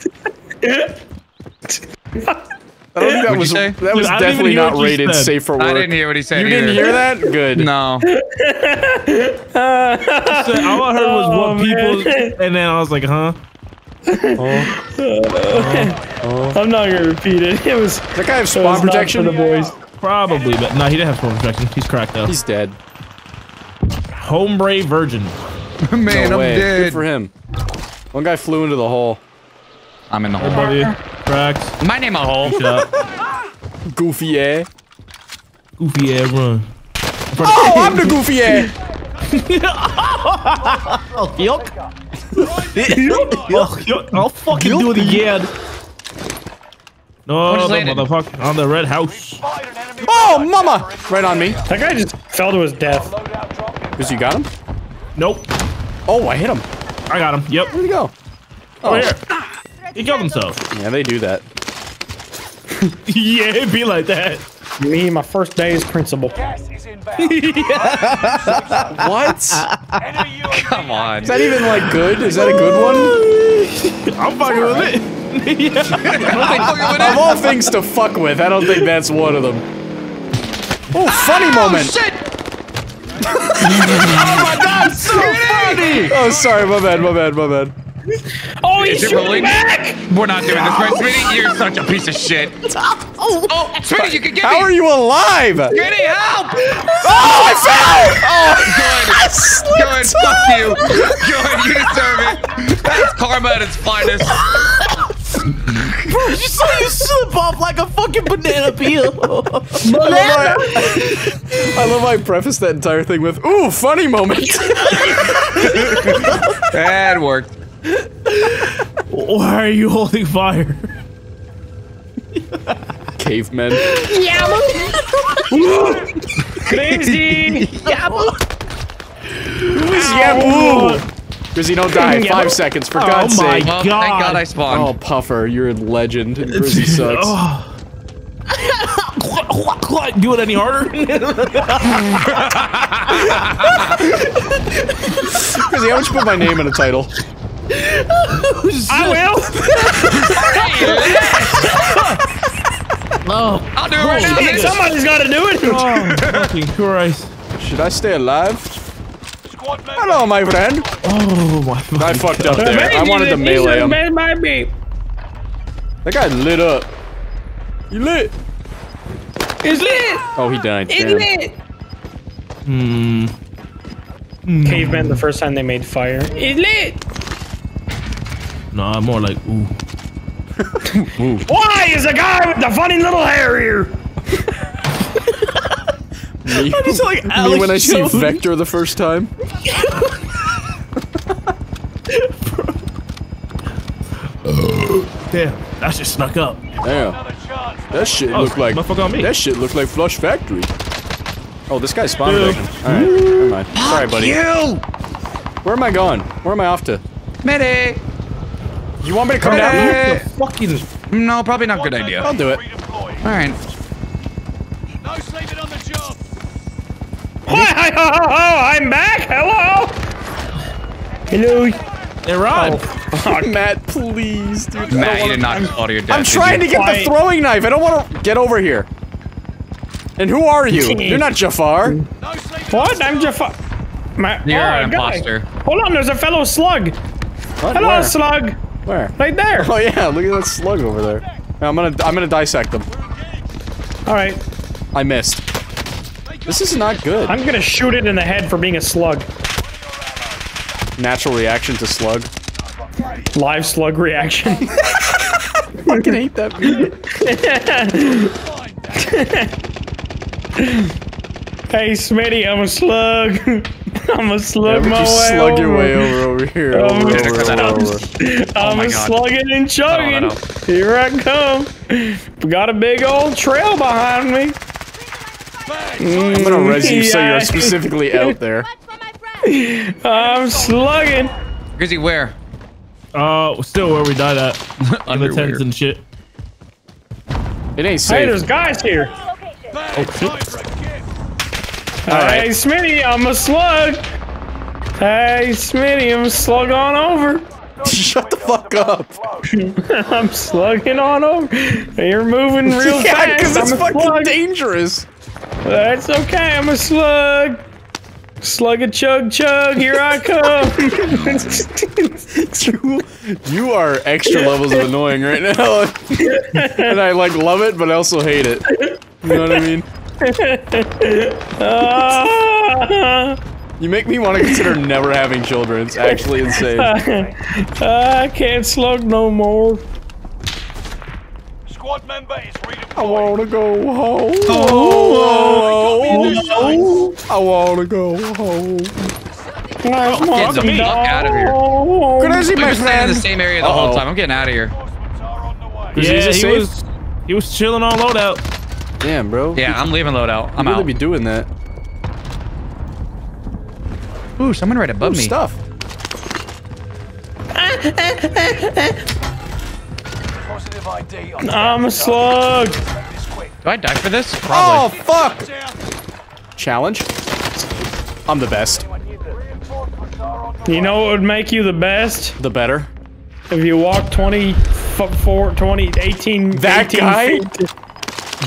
I don't think that What'd you was say? that was Dude, I definitely not rated said. safe for work. I didn't hear what he said. You didn't hear that? Good. No. All I heard was Oh, what people, man. and then I was like, huh? I'm not gonna repeat it. It was. Does that guy have it was spawn protection? for the boys. Probably, but no, he didn't have spawn protection. He's cracked though. He's dead. Hombre virgin. Man, no I'm way. Good for him. One guy flew into the hole. I'm in the hole. Buddy, cracked. My name a hole. Shot. Goofy eh? Goofy yeah, run. Oh, I'm the goofy eh? Yuck. Yuck, yuck. I'll fucking do it again. No, the motherfucker on the red house. Spotted an enemy Oh, mama! Right on me. That guy just fell to his death. Loadout. Because you got him? Nope. Oh, I hit him. I got him. Yep. Where'd he go? Oh, here. He killed himself. Yeah, they do that. yeah, it'd be like that. Me, my first day as principal. Gas. What? Come on. Is that even like good? Is that a good one? I'm fucking with it. Of all things to fuck with, I don't think that's one of them. Oh, funny oh, moment. Shit! Oh my god, so funny! Oh, sorry, my bad, my bad, my bad. Oh, Is he's it shooting rolling? back! We're not doing this, right, Smitty? You're such a piece of shit. Oh, oh, Smitty, you can get How me. are you alive? Smitty, help! Oh, I fell! Oh, good. Good. Fuck you. Good. You deserve it. That's karma at its finest. you saw you slip off like a fucking banana peel. Banana. I love how I prefaced that entire thing with, ooh, funny moment. That worked. Why are you holding fire? Cavemen. Crazy! Yabu! Grizzy, don't die. Five seconds, for oh God's oh my sake. Well, god. thank God I spawned. Oh, Puffer, you're a legend. and Grizzy sucks. Oh. Do it any harder? Grizzy, how would you put my name in a title? I will! oh, I'll do it right now. Hey, somebody's gotta do it! oh, fucking Christ. Should I stay alive? Hello, my friend. Oh my I fucked up there. I wanted to melee him. him. That guy lit up. You lit. Is it? Oh, he died. Damn. Hmm. Cavemen the first time they made fire. Is lit! Nah, more like ooh. Why is a guy with the funny little hair here? Me, It's like me when I see Vector the first time. Damn, that just snuck up. Damn. That shit Oh, looked like on me. that shit looked like Flush Factory. Oh, this guy's spawn protection. All right, never mind. Sorry, buddy. You. Where am I going? Where am I off to? Smitty. You want me to come down here? Eh, Fucking. No, probably not a good idea. I'll do it. All right. No sleeping on the job. Hi, ho, ho, ho, I'm back. Hello. Hello. Hey, Rod. Matt, please, dude. Matt, you did not fall to your death. I'm trying to you? get the throwing knife. I don't want to get over here. And who are you? You're not Jafar. No What? I'm just. My, You're oh, an a guy. imposter. Hold on, there's a fellow slug. What? Hello, Where? slug. Where? Right there. Oh yeah, look at that slug over there. I'm gonna I'm gonna dissect them. All right. I missed. This is not good. I'm gonna shoot it in the head for being a slug. Natural reaction to slug. Live slug reaction. I fucking hate that hey, Smitty, I'm a slug. I'm a slug Yeah, my would you way slug over. your way over over here? Over, yeah, over, cut that over, out. over. I'm my a God. slugging and chugging. I don't Here I come. We got a big old trail behind me. I'm gonna res you so you're specifically out there. I'm slugging. Grizzy, where? Uh, still where we died at. In the Underwear. tents and shit. It ain't safe. Hey, there's guys here. Hey, Smitty, I'm a slug. Hey, Smitty, I'm a slug on over. Shut the fuck up. I'm slugging on over. You're moving real yeah, fast. because it's fucking slug. dangerous. That's okay. I'm a slug. Slug a chug chug. Here I come. You, you are extra levels of annoying right now. and I like love it, but I also hate it. You know what I mean? You make me want to consider never having children. It's actually insane. I can't slug no more. Squad member is I wanna go home. Oh, oh, oh, oh. I wanna go home. Get the fuck out of here. Can I see We've my been staying in the same area the whole Uh-oh. time. I'm getting out of here. Reinforcements are on the way. Is Yeah, he he was. He was chilling on loadout. Damn, bro. Yeah, I'm leaving loadout. I'm I'm really out. be doing that. Ooh, someone right above Ooh, me. stuff. Positive ID on I'm a slug. Do I die for this? Probably. Oh fuck! Challenge. I'm the best. Reinforcements are on the You know what would make you the best? The better. If you walk 20, f- four, 20, 18, That 18 guy? feet to-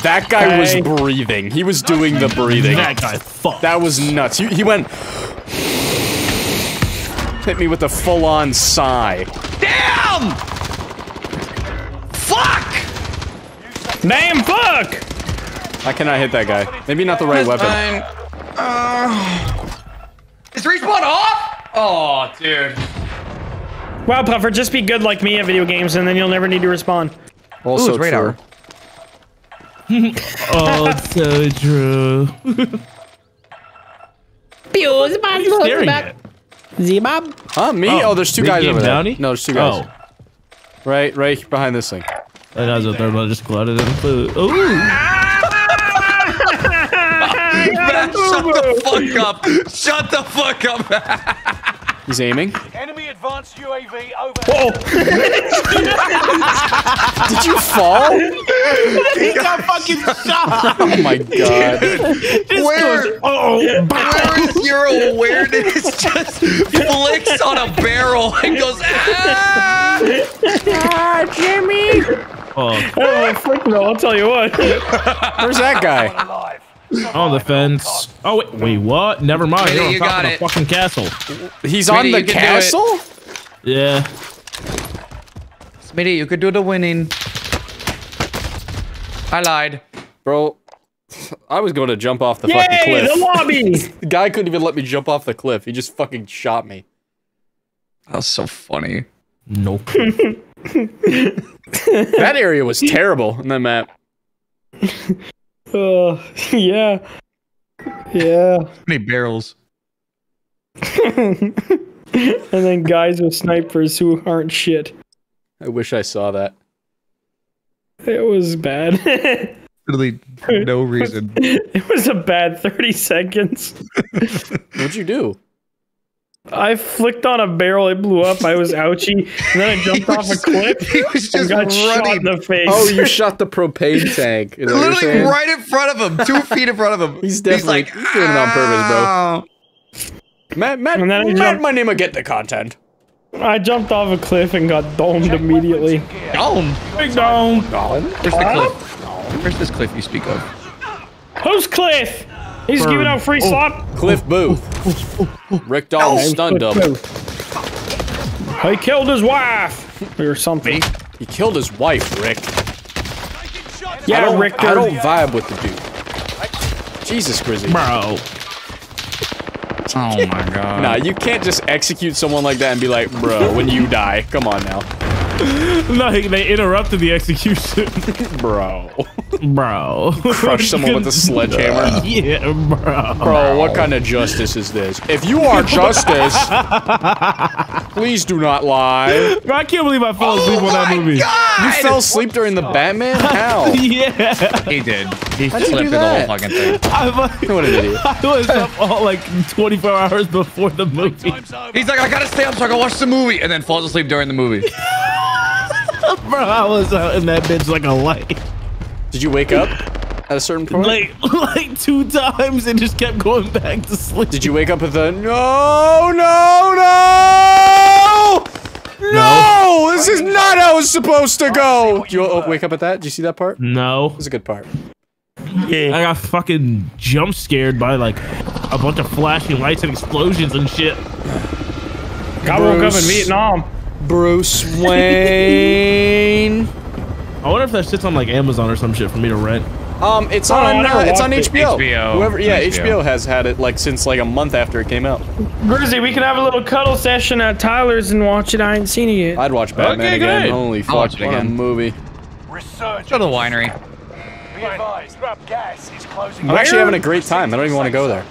That guy was breathing. He was doing the breathing. That guy fucked. That was nuts. He, he went. Hit me with a full-on sigh. Damn! Fuck! Damn, fuck! I cannot hit that guy. Maybe not the right weapon. Fine. Uh, is respawn off? Oh, dude. Wow, Puffer, just be good like me at video games and then you'll never need to respawn. Also it's radar. true. oh, it's so true. staring at? Z-Bob? Huh? Me? Oh, oh there's two guys Game over there. Downey? No, there's two guys. Oh, Right, right behind this thing. that guy's a third one just clouded in food. Ooh. Shut the fuck up. Shut the fuck up. He's aiming. Enemy advanced UAV over. Oh, Did you fall? he got fucking shot. Oh my god. Where, Oh, where is your awareness? Just flicks on a barrel and goes, ah! oh, oh frick no, I'll tell you what. Where's that guy? Alive. on the fence. Oh wait, wait, what? Never mind. Wait, You're on you top got of it. the fucking castle. He's Smitty, on the you can do it. castle? Yeah. Smitty, you could do the winning. I lied. Bro, I was going to jump off the fucking Yay, cliff. the lobby! The guy couldn't even let me jump off the cliff. He just fucking shot me. That was so funny. Nope. That area was terrible in that map. Uh, yeah. Yeah. many barrels? and then guys with snipers who aren't shit. I wish I saw that. It was bad. Literally no reason. it was a bad 30 seconds. What'd you do? I flicked on a barrel, it blew up. I was ouchy, and then I jumped off a cliff He was and just got shot in the face. Oh, you shot the propane tank. Is that what you're Literally right in front of him, two feet in front of him. He's definitely like, he's doing it on purpose, bro. Matt, Matt, And then I Matt, jumped- my name will get the content. I jumped off a cliff and got domed immediately. Dome. Big dome. Where's the cliff? Where's this cliff you speak of? Who's Cliff? He's giving out free slot. Cliff Booth. Rick Dalton stunned double. He killed his wife or something. He killed his wife, Rick. I Yeah, don't, Richter. I don't vibe with the dude. Jesus, Grizzy. Bro. Oh my god. Nah, you can't just execute someone like that and be like, bro, when you die. Come on now. No, they interrupted the execution. Bro. bro. Crush someone with a sledgehammer. yeah, bro. Bro, what kind of justice is this? If you are justice, please do not lie. Bro, I can't believe I fell asleep oh on that movie. You fell asleep during the Batman? How? Yeah. He did. He How'd you slept do through the whole fucking thing. I, was- What an idiot. I was up all like 24 hours before the movie. He's like, I gotta stay up so I can watch the movie, and then falls asleep during the movie. Bro, I was out in that bitch like a light. Did you wake up at a certain point? Like, like two times and just kept going back to sleep. Did you wake up with a no, no, no? No, this is not how it's supposed to go. Did you oh, wake up at that? Did you see that part? No. It No. was a good part. Yeah. I got fucking jump scared by like a bunch of flashing lights and explosions and shit. I woke up in Vietnam. Bruce Wayne. I wonder if that shit's on like Amazon or some shit for me to rent. Um, it's Oh, on uh, it's on. HBO. HBO. Whoever, yeah, HBO. HBO. has had it like since like a month after it came out. Grizzly, we can have a little cuddle session at Tyler's and watch it. I ain't seen it yet. I'd watch Batman Okay, again. great. Holy fuck, watch it what a movie! Resurgence. Go to the winery. Be advised. Gas is closing. I'm actually having a great time. I don't even want to go there.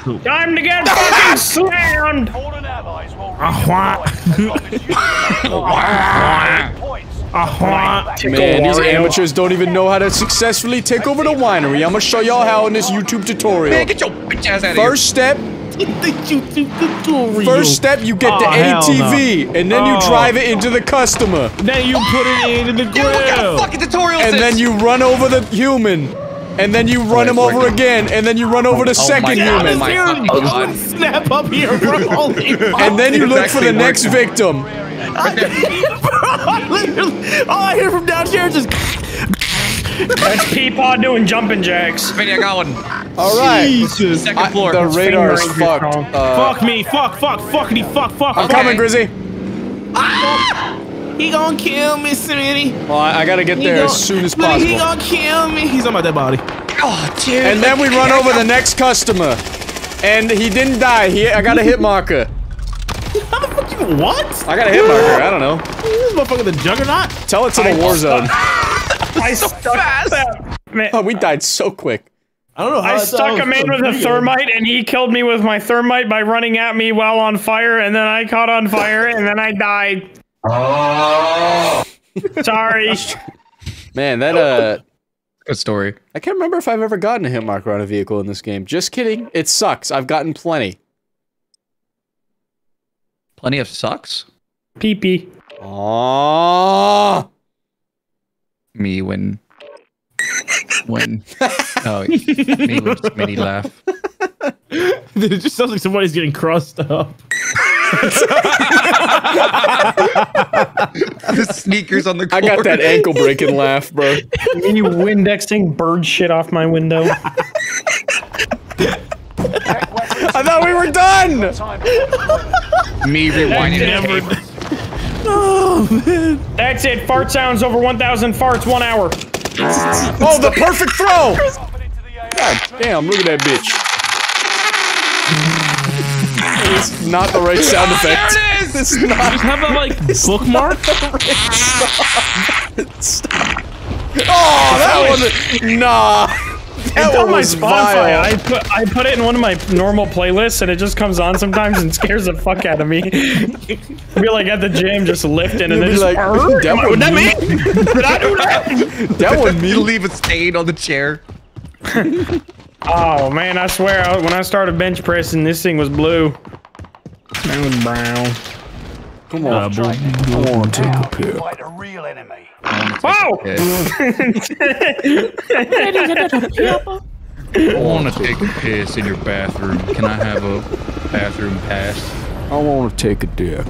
Time to get fucking slammed! Fallen allies will wha- redeploy as long as you remain alive. Points. Man, these amateurs don't even know how to successfully take over the winery. I'm gonna show y'all how in this YouTube tutorial. Man, get your bitch ass out of here. First step, Tutorial. first step, you get the Oh, hell ATV, and then you Oh. drive it into the customer, Then you put it into the Dude, what kind grill. of fucking tutorial and this? then you run over the human, and then you run him over wait. again, and then you run over the Oh my second God, human, oh my God. Snap up here, bro. And then you look for Exactly the next working. victim. Literally, all I hear from downstairs is That's Peapod doing jumping jacks. Vinny, I got one. All right, Jesus. Second I- floor. the radar is fucked. Uh, Fuck me, fuck, fuck, fuckity, fuck, fuck. I'm Okay. coming, Grizzy. He gonna kill me, Smitty. Well, I, I gotta get He there gon- as soon as Smitty, He gonna kill me. He's on my dead body. Oh, dude. And then we run over the next customer. And he didn't die. He, I got a hit marker. How the fuck you- what? I got a hit marker. I don't know. This motherfucker the juggernaut? Tell it to the war zone. I stuck that. Man, Oh, we died so quick. I don't know how I stuck that him in so with a thermite, and he killed me with my thermite by running at me while on fire, and then I caught on fire, and then I died. Oh, sorry. Man, that uh Good story. I can't remember if I've ever gotten a hit marker on a vehicle in this game. Just kidding. It sucks. I've gotten plenty. Plenty of sucks. Pee pee. Aww. Me when. When. Oh, me when Smitty laugh. Dude, it just sounds like somebody's getting crossed up. the sneakers on the I got that ankle breaking laugh, bro. Mean you Windexing bird shit off my window. I thought we were done. Me rewinding Never- it. Oh, That's it. Fart sounds over 1,000 farts, one hour. Oh, the perfect throw. Dropping into the AO. God damn, look at that bitch. It's not the right sound oh, effect. There it is! It's not. How about like bookmark? Oh, that one. Nah. That It's one on my was Spotify. vile. I put I put it in one of my normal playlists, and it just comes on sometimes and scares the fuck out of me. I Be like at the gym, just lifting, and then just like, that am one would that me?" me? Did I do that? That one me. Leave a stain on the chair. Oh man, I swear, when I started bench pressing, this thing was blue. It brown. Come on. I want to take a pic. Fight a real enemy. Oh! Wow! I want to take a piss in your bathroom. Can I have a bathroom pass? I want to take a dick.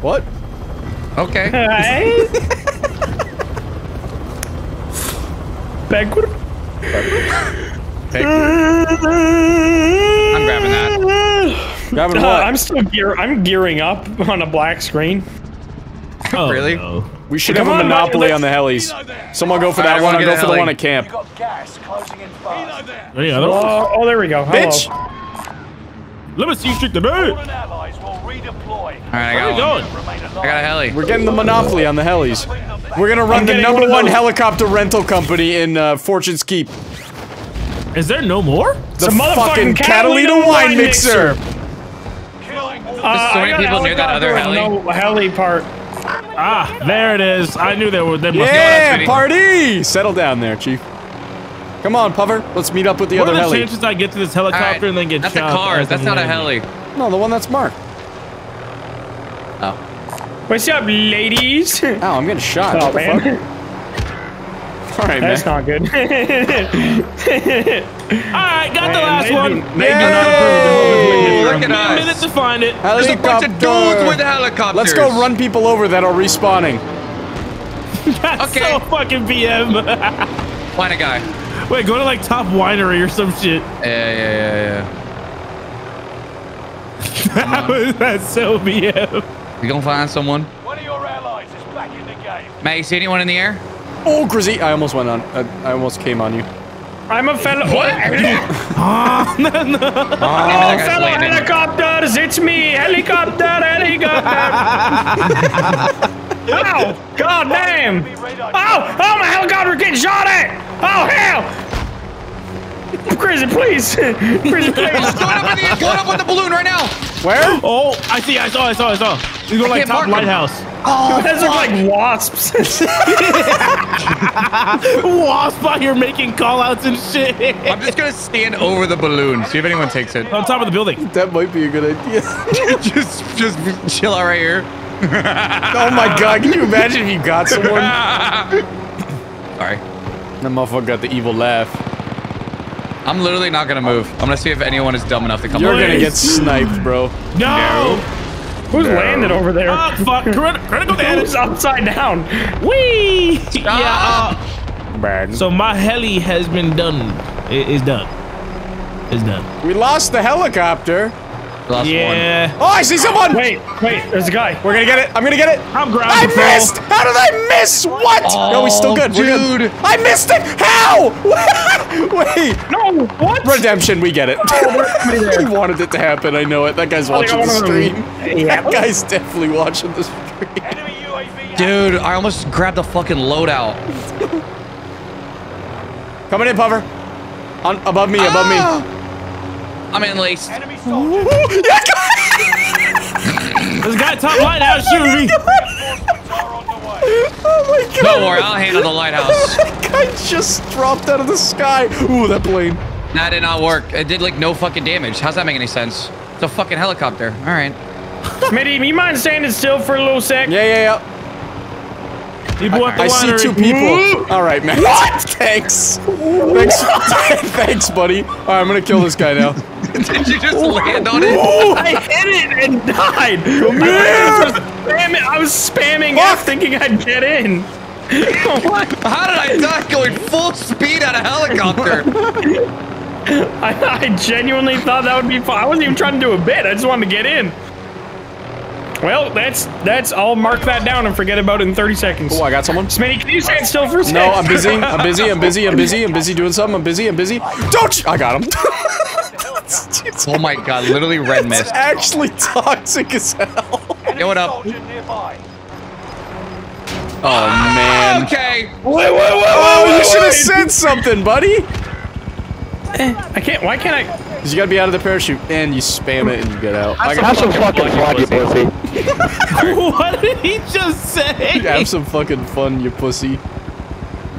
What? Okay. Hey. Backward. I'm grabbing that. Grabbing Uh, what? I'm still gear. I'm gearing up on a black screen. Oh, Really? no. we should Come have a on, monopoly let's- on the helis. Someone go for that I one. I'll go for the one at camp. Got gas in fast. Any other? Oh, oh, there we go. Hello. Bitch! Let me see you shoot the All bird. redeploy. All right, I got you one. going? I got a heli. We're getting the monopoly on the helis. We're gonna run the number one one helicopter rental company in uh, Fortune's Keep. Is there no more? The a motherfucking fucking Catalina Catalina wine wine mixer. Killing Uh, so many people near that other heli. No heli part. Ah, there it is. I knew there were. There must Yeah, Smitty. party! Settle down there, chief. Come on, Puffer. Let's meet up with the What are other the heli. chances I get to this All right, helicopter and then get That's a car. That's not a heli. No, the one that's marked. Oh. What's up, ladies? Oh, I'm getting shot. Oh what the man, fuck? All right, that's man. not good. Alright, got the last maybe- one. maybe Yay! not approved. Look at Give me a minute us. to find it. There's a bunch of dudes with helicopters. Let's go run people over that are respawning. That's Okay. so fucking BM. Find a guy. Wait, go to like Top Winery or some shit. Yeah, yeah, yeah, yeah. That was- That's so BM. yeah. We gonna find someone. One of your allies is back in the game. Matt, you see anyone in the air? Oh, Grizzy! I almost went on. I, I almost came on you. I'm a fellow. What? Ah, no, no. Oh, fellow helicopters, it's me, helicopter, helicopter. Ow! God damn! Oh! Oh, my helicopter getting shot at! Oh, hell! Crazy, please! Crazy, please! Going up, in the, going up with the balloon right now. Where? Oh, I see, I saw, I saw, I saw. He's going like Top mark him. Lighthouse. Oh, you guys look like wasps. Wasp out here making call outs and shit. I'm just gonna stand over the balloon, see if anyone takes it. On top of the building. That might be a good idea. just, just chill out right here. oh my god, can you imagine if you got someone? Sorry. That motherfucker got the evil laugh. I'm literally not gonna move. I'm gonna see if anyone is dumb enough to come You're gonna get sniped, bro. No! Who's landed over there? Oh, fuck. Crit- critical damage. Who's upside down? Whee! Yeah. Ah. Uh, Bad. so my heli has been done. It is done. It's done. We lost the helicopter. Last yeah. Oh, I see someone! Wait, wait, there's a guy. We're gonna get it. I'm gonna get it. I'm ground I control. missed! How did I miss? What? Oh, no, we still good. We're dude. good. I missed it! How? Wait. No, what? Redemption, we get it. Oh, we wanted it to happen. I know it. That guy's oh, watching the stream. That guy's definitely watching the stream. Dude, I almost grabbed the fucking loadout. Coming in, Puffer. On, above me, above ah! I'm in laced. Enemy soldier. me. This guy top lighthouse shooting me. Reinforcements are on the way. oh my god. Don't worry, I'll handle the lighthouse. That guy just dropped out of the sky. Ooh, that plane. That did not work. It did like no fucking damage. How's that make any sense? It's a fucking helicopter. All right. Smitty, you mind standing still for a little sec? Yeah, yeah, yeah. He blew up the I see two people. All right, man. What? Thanks. Thanks. Thanks, buddy. All right, I'm gonna kill this guy now. Did you just land on it? I hit it and died. I was, spamming, I was spamming F thinking I'd get in. what? How did I die going full speed at a helicopter? I, I genuinely thought that would be fun. I wasn't even trying to do a bit. I just wanted to get in. Well, that's that's. I'll mark that down and forget about it in 30 seconds. Oh, I got someone. Smitty, can you stand still for a second? No, I'm busy. I'm busy. I'm busy. I'm busy. I'm busy doing something. I'm busy. I'm busy. Don't. You, I got him. oh my god, literally red mist. actually toxic as hell. Yo, what up? Oh man. Okay. Wait, wait, wait, Oh, you should have said something, buddy. Eh, I can't. Why can't I? Cause you gotta be out of the parachute and you spam it and you get out. I Have some fucking fun, you pussy. what did he just say? Have some fucking fun, you pussy.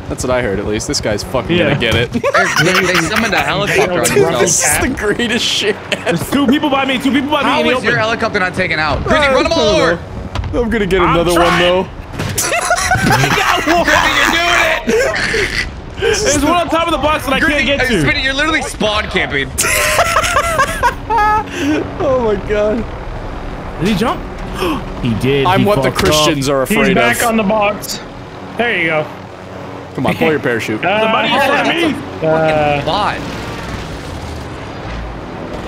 That's what I heard, at least. This guy's fucking Yeah. gonna get it. They, they summoned a helicopter on this themselves. is the greatest shit ever. There's two people by me. Two people by me. How in the was your helicopter not taken out? Chrissy, run them all over. I'm gonna get I'm another one trying. though. Chrissy, you're doing it. There's one on top of the box that I Chrissy, can't get uh, to. Spinny, you're literally spawn camping. Oh my god. Did he jump? he did. I'm He what the Christians up. are afraid of. He's back of. on the box. There you go. Come on, pull your parachute. Somebody in front of me. Uh, Bot.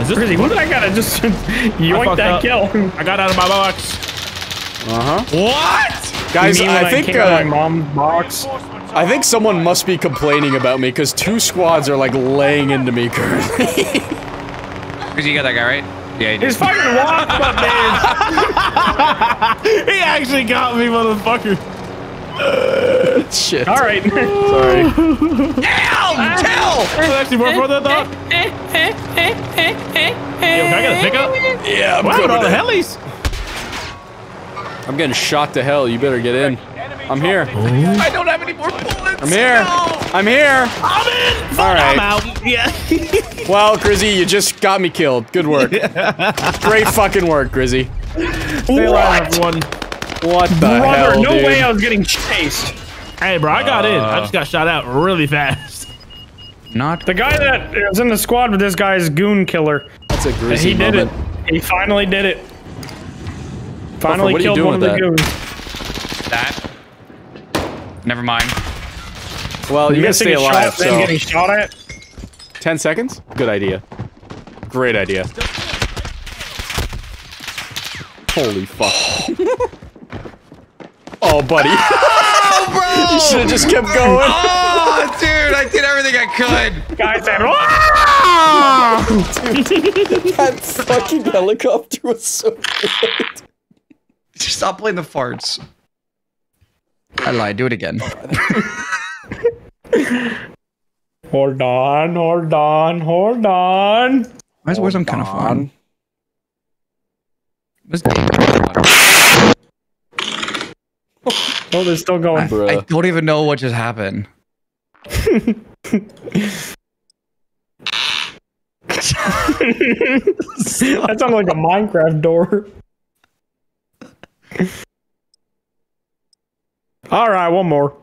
Is this Chrissy, what did I gotta just yoink that up. kill? I got out of my box. Uh-huh. What? Guys, You mean when I think came out of my uh, mom's box. I think someone must be complaining about me because two squads are like laying into me currently. Chrissy, you got that guy, right? Yeah, you did. His fucking wasp up there. He actually got me, motherfucker. Shit. All right. Sorry. Damn! Tell! There's actually more for that though. Yo, can I get a pickup? Yeah, I'm What happened to all the coming helis? I'm getting shot to hell. You better get in. I'm here. dropping. I don't have any more bullets. I'm here. I'm here. I'm in. Fuck, All right. I'm out. Yeah. Well, Grizzy, you just got me killed. Good work. Great fucking work, Grizzy. Stay alive, everyone. What the Brother, hell, no dude? way I was getting chased. Hey, bro, I got in. Uh. I just got shot out really fast. Not. The guy that was in the squad with this guy is Goon Killer. That's a Grizzy He did moment. it. He finally did it. Finally what are you killed one of the with goons. That. Never mind. Well, you gotta stay alive, shot, so... getting shot at. 10 seconds? Good idea. Great idea. Holy fuck. oh, buddy. Oh, bro! you should have just kept oh, going. Oh, dude, I did everything I could. Guy said, ah! that fucking helicopter was so good. Stop playing the farts. I lied. Do it again. Hold on, hold on, hold on. Why is Warzone kind of fun? What's Oh, they're still going. Bro. I Bruh. don't even know what just happened. that sounded like a Minecraft door. All right, one more.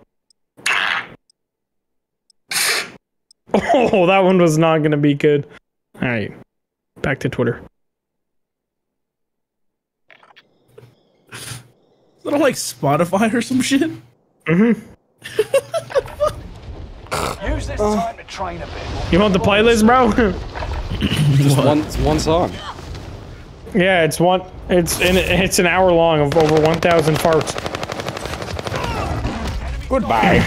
Oh, that one was not going to be good. All right, back to Twitter. Is that like Spotify or some shit? Mm-hmm. Use this time to train a bit. You want the playlist, bro? Just one, it's one song. yeah, it's one. It's and it's an hour long of over 1,000 farts, Goodbye.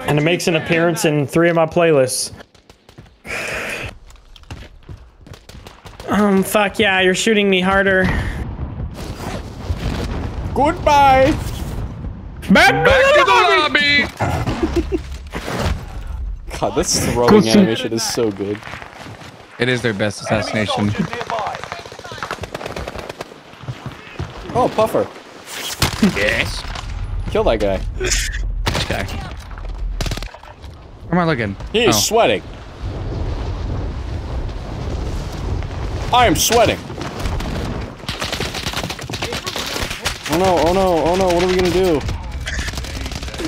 and it makes an appearance in three of my playlists. Um, fuck yeah, you're shooting me harder. Goodbye. Back, Back to the lobby. God, this throwing animation is so good. It is their best assassination. Nearby. Oh, Puffer. Yes. Kill that guy. Okay. Where am I looking? He is Oh. sweating. I am sweating. Oh no, oh no, oh no, what are we gonna do?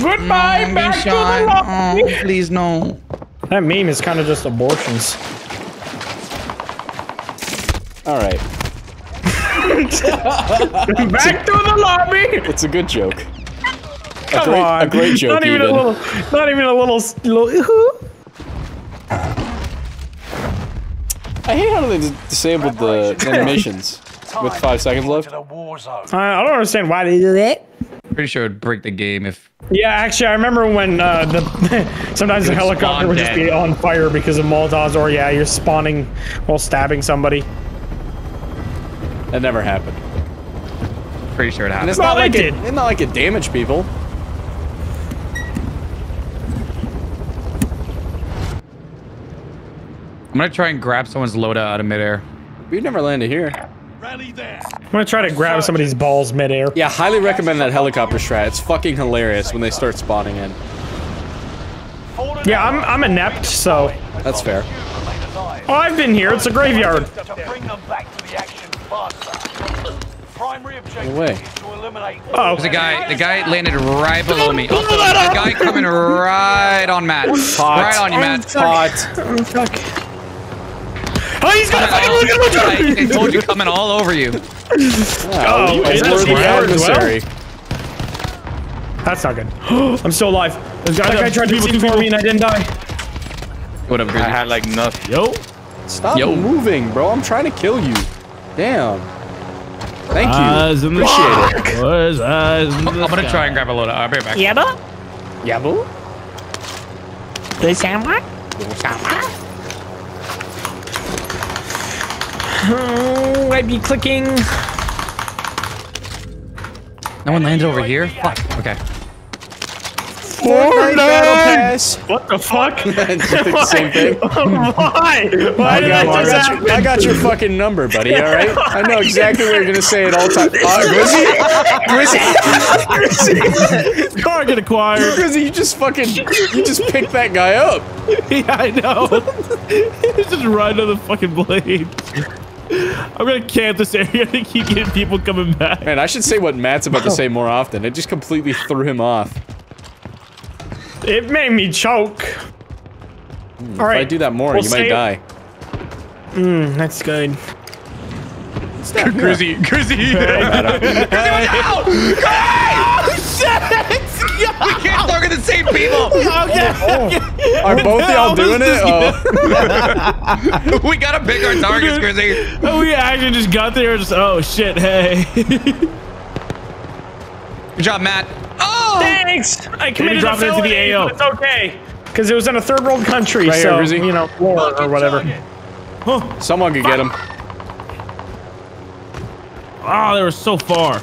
Goodbye, Mm, back to the lobby. Oh, please no. That meme is kind of just abortions. Alright, Back to the lobby. it's a good joke. Come great- on, a great joke Not even, a little. Not even a little. little I hate how they dis- disabled the animations with five seconds left. the. I I don't understand why they do that. Pretty sure it'd break the game if. Yeah, actually, I remember when uh, the sometimes the helicopter spawn would just be on fire because of Molotovs, or yeah, you're spawning while stabbing somebody. That never happened. Pretty sure it And happened. it's Well, not they like it, did. it's not like it damaged people. I'm gonna try and grab someone's loadout out of midair. We've never landed here. Rally there. I'm gonna try to grab somebody's balls midair. Yeah, highly recommend that helicopter strat. It's fucking hilarious when they start spawning in. Yeah, I'm I'm inept, so That's fair. You remain alive. oh, I've been here. It's a graveyard. To bring them back to the action faster. Primary objective way. is to eliminate Oh, There's a guy. The guy landed right below me. Oh, also, there's a guy coming right on Matt. Right on you, Matt. Hot. Oh, fuck. Oh, he's gonna fucking oh, look at I, the I told you coming all over you. Wow, oh, you is are this the hard well? adversary. That's not good. I'm still alive. There's That guy tried to people, team people. me and I didn't die. What up, I Grizzly? had like nothing. Yo. Stop Yo. moving, bro. I'm trying to kill you. Damn. Thank you. Eyes in the Appreciate it. Was eyes in the I'm gonna sky. try and grab a loadout. I'll be right back. Yeah, bro. Yeah, boo. They sound like. Oh, I'd be clicking. No one landed over here? Fuck. Okay. Fortnite battle pass. What the fuck? Did you think the same thing? Why? Why I did got, I I, do got that? your, I got your fucking number, buddy. All right. I know exactly what you're gonna say at all times. Uh, Grizzy, Grizzy, Grizzy. Target acquired. Grizzy, you just fucking, you just picked that guy up. yeah, I know. He's just right on the fucking blade. I'm gonna camp this area to keep getting people coming back. Man, I should say what Matt's about to say more often. It just completely threw him off. It made me choke. All If right. I do that more, We'll you might die. Mm, that's good. Grizzy, Grizzy. grizzy We can't target the same people. Are both y'all doing it? Oh, we gotta pick our targets, Grizzy. Oh, we actually just got there and just, oh shit, hey. Good job, Matt. Thanks. I committed drop a it into the felony, AO. but It's okay. Because it was in a third world country, Right so Grizzy. you know, war or whatever. someone could get him. Oh, they were so far.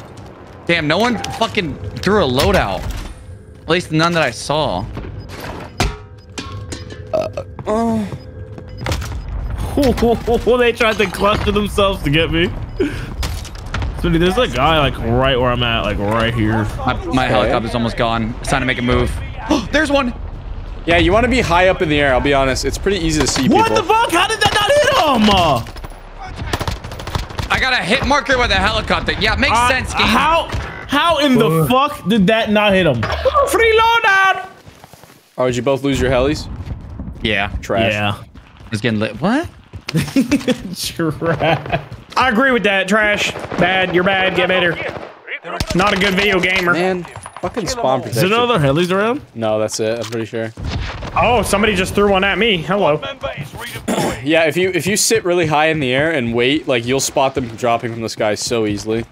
Damn, no one fucking threw a loadout. At least none that I saw. Oh. They tried to cluster themselves to get me. So dude, there's a guy like right where I'm at, like right here. My, my helicopter's almost gone. It's time to make a move. There's one. Yeah, you want to be high up in the air. I'll be honest. It's pretty easy to see What people. the fuck? How did that not hit him? I got a hit marker with a helicopter. Yeah, makes uh, sense, game. How? How in the fuck did that not hit him? Free loadout. Oh, did you both lose your helis? Yeah. Trash. Yeah. It's getting lit. What? Trash. I agree with that. Trash. Bad. You're bad. Get better. Not a good video gamer. Man, fucking spawn Is there protection. no other helis around? No, that's it. I'm pretty sure. Oh, somebody just threw one at me. Hello. Member is redeploying. Yeah, if you if you sit really high in the air and wait, like you'll spot them dropping from the sky so easily.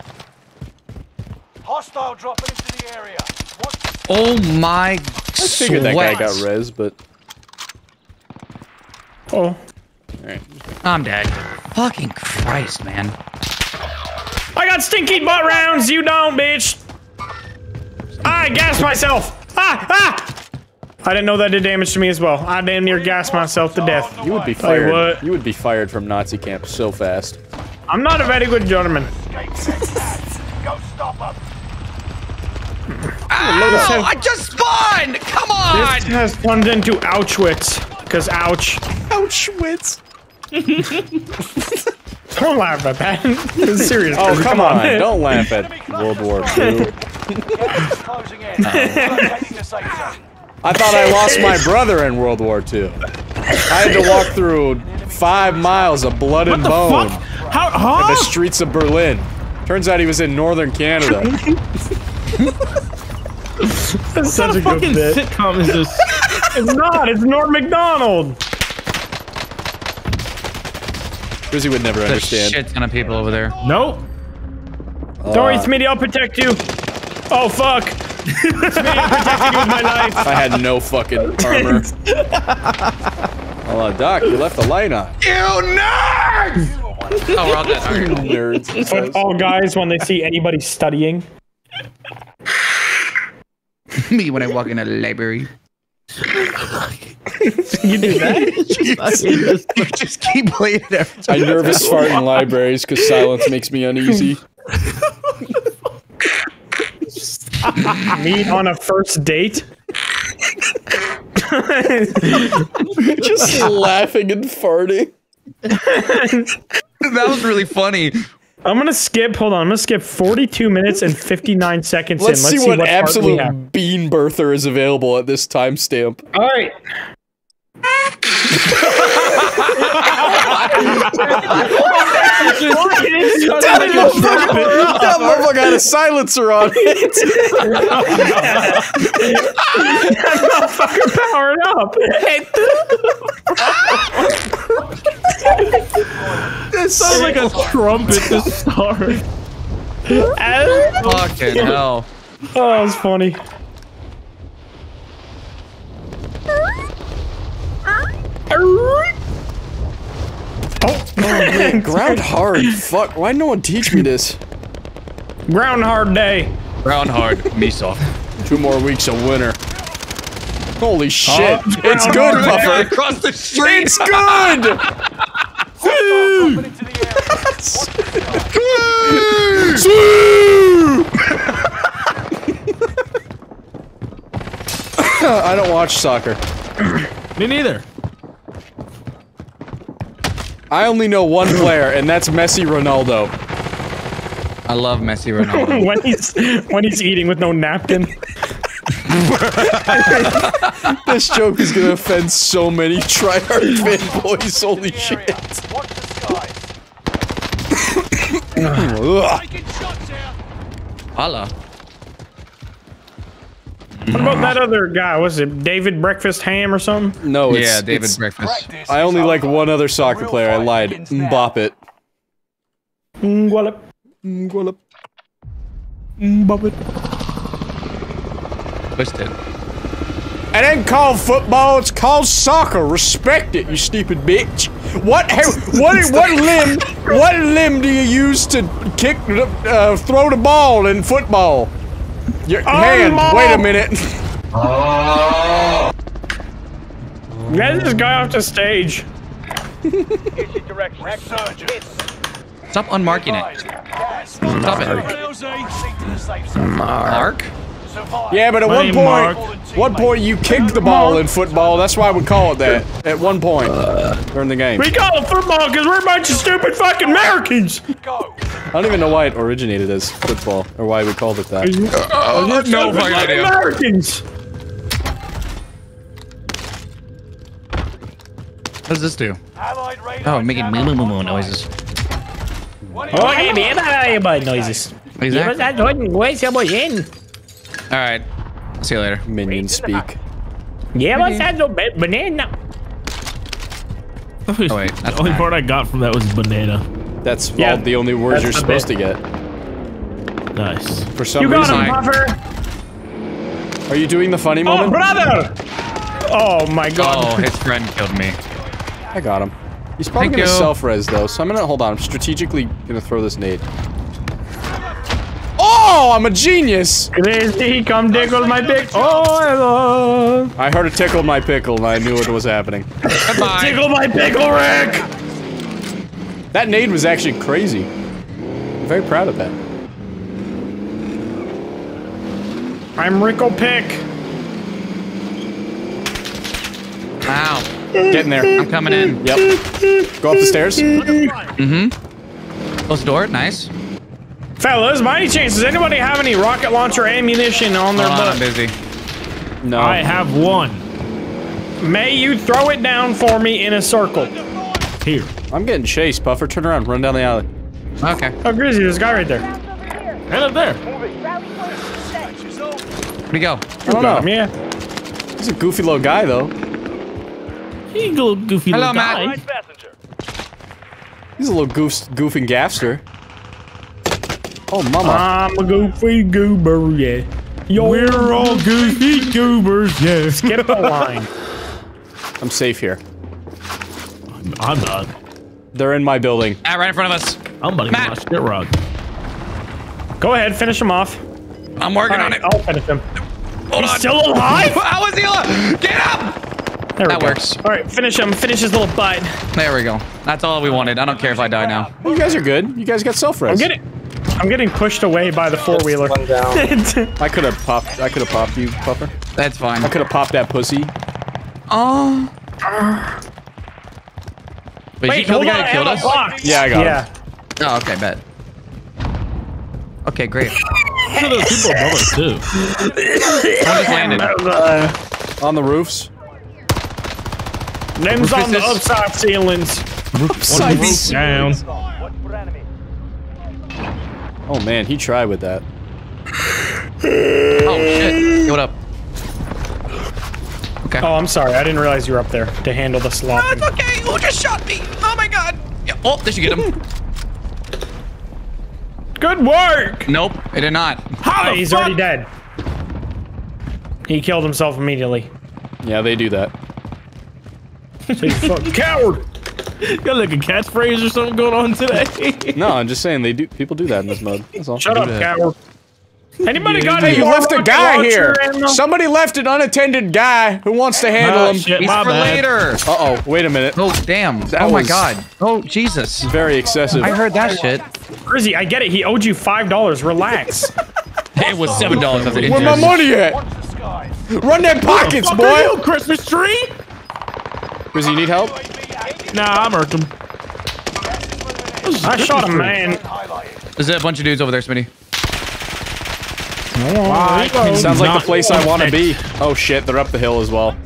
Hostile dropping into the area. Watch Oh my I figured that guy got res, but Oh. Alright. I'm dead. Fucking Christ, man. I got stinky butt rounds. You don't, bitch. I gassed myself. Ah, ah. I didn't know that did damage to me as well. I damn near gassed myself to death. You would be Tell you fired. what. You would be fired from Nazi camp so fast. I'm not a very good gentleman. escape. Go stop them. Oh, I just spawned! Come on! This has turned into Auschwitz. Because ouch. Auschwitz. Don't laugh at that. Serious. Oh come on! Don't laugh at World War II. Gas is closing in. Locating the safe zone. I thought I lost my brother in World War II. I had to walk through five miles of blood and The bone fuck? How? in the streets of Berlin. Turns out he was in northern Canada. That's such What a a good fucking bit. sitcom is this? It's not. It's Norm Macdonald. Grizzy would never There's a understand. shit ton of people over there. Nope. Uh, Don't worry, Smitty. I'll protect you. Oh fuck. Smitty, I'm protecting you with my life. I had no fucking armor. Hold on, Doc, you left the light on. You nerds! Oh, we're all dead. All right. Nerds. it says. But all guys, when they see anybody studying, Me when I walk in a library. You do that. you just keep playing it every I nervous fart in libraries because silence makes me uneasy. Meet on a first date. Just laughing and farting. That was really funny. I'm gonna skip. Hold on. I'm gonna skip 42 minutes and 59 seconds Let's, in. Let's see, what, part we absolute bean birther is available at this timestamp. All right. that motherfucker had a silencer on it. that power it up. It sounds like a trumpet to start. Fucking hell. Oh, that was funny. Oh, Ground hard. Fuck. Why no one teach me this? Ground hard Day. Ground hard, me soft. Two more weeks of winter. Holy oh, shit. it's good, Puffer. Across the street. It's good. Dropping into the area. I don't watch soccer. Me neither. I only know one player, and that's Messi Ronaldo. I love Messi Ronaldo. when he's when he's eating with no napkin. This joke is gonna offend so many tryhard fanboys. Holy The shit. area. What about that other guy? Was it David Breakfast Ham or something? No, it's, Yeah, David it's- Breakfast. I only like one other soccer player. I lied. Bop now. Mbop it. Mm, well, Twisted. It ain't called football. It's called soccer. Respect it, you stupid bitch. What? How, what? What limb? What limb do you use to kick, uh, throw the ball in football? Your oh, hand. Mom. Wait a minute. Get this guy off the stage. Here's your direction. Resurgence. Stop unmarking it. Stop it. Proceed to the safe zone. Mark? Yeah, but at My one point, Mark. one point you kicked the ball in football. That's why we call it that. At one point during the game. We call it football because we're a bunch of stupid fucking Americans. Go. I don't even know why it originated as football or why we called it that. Oh, no fucking Like idea. Americans. What does this do? Oh, making moo moo moo moo noises. Okay, bien, everybody noises. Exactly. Where's your boy in? All right. See you later. Minion speak. Yeah, what's that? No banana. Oh, wait, the only part I got from that was banana. That's Yeah, all the only words that's you're the supposed to get. Nice. For some You got reason, him, Puffer. are you doing the funny Oh, moment? brother. Oh my god. Oh, his friend killed me. I got him. He's probably Thank gonna self-res though, so I'm gonna hold on. I'm strategically gonna throw this nade. Oh, I'm a genius! Crazy, come tickle my dick. Oh, oh I heard it tickle my pickle and I knew what was happening. Tickle my pickle, Rick. That nade was actually crazy. I'm very proud of that. I'm Rickle Pick. Ow. Getting there. I'm coming in. Yep. Go up the stairs. Mm-hmm. Close the door. Nice. Fellas, by any chance, does anybody have any rocket launcher ammunition on their Hold on, I'm busy. No. I have one. May you throw it down for me in a circle. Here. I'm getting chased, Puffer. Turn around. Run down the alley. Okay. Oh, Grizzly, there's a guy right there. Sounds. And up there. Rally point. Where'd he go? I don't know. Yeah. He's a goofy little guy though. He little goofy Hello, little guy. Matt. passenger. He's a little goof, goofing gaffster. Oh, mama. I'm a goofy goober, yeah. Yo, We're all goofy goobers, yeah. Skip the line. I'm safe here. I'm not. They're in my building. Ah, right in front of us. I'm about to get my shit rug. Go ahead, finish him off. I'm working All on it. I'll finish him. Hold He's on. still alive? How is he alive? Get up! There we That go. works. All right, finish him. Finish his little butt. There we go. That's all we wanted. I don't care if I die now. You guys are good. You guys got self-res. I'm getting, I'm getting pushed away by the four wheeler. I could have popped. I could have popped you, Puffer. That's fine. I could have popped that pussy. Oh. Wait, did you kill the guy who killed us? Yeah, I got Yeah. Oh, okay, bet. Okay, great. Look at those people above us, too. One just landed. him. Uh, on the roofs. Them's on the Rufus is- upside ceilings. One roof down. Watch for enemy. Oh man, he tried with that. Oh, shit. Yo, What up? Okay. Oh, I'm sorry. I didn't realize you were up there to handle the slop. It's okay. Who just shot me? Oh my god. Yeah. Oh, did you get him? Good work. nope, it did not. How the he's fuck? already dead. He killed himself immediately. Yeah, they do that. So you fucking coward. Got like a catchphrase or something going on today. No, I'm just saying they do. People do that in this mode. That's all. Shut up, that. coward. Anybody got Hey, any you more left a rocket guy launcher here. ammo? Somebody left an unattended guy who wants to handle Ah, him. shit, He's my for bad. later. Uh oh. Wait a minute. Oh, damn. That oh my was- god. Oh, Jesus. Very excessive. I heard that shit. Grizzy, I get it. He owed you five dollars. Relax. It was seven dollars. Where my money at? Watch the skies. Run them pockets, Fuck are you, boy. Christmas tree? Does he need help? Nah, I murked him. I shot a man. Highlighted. There's a bunch of dudes over there, Smitty. Why Sounds like the place I want to be. Oh shit, they're up the hill as well.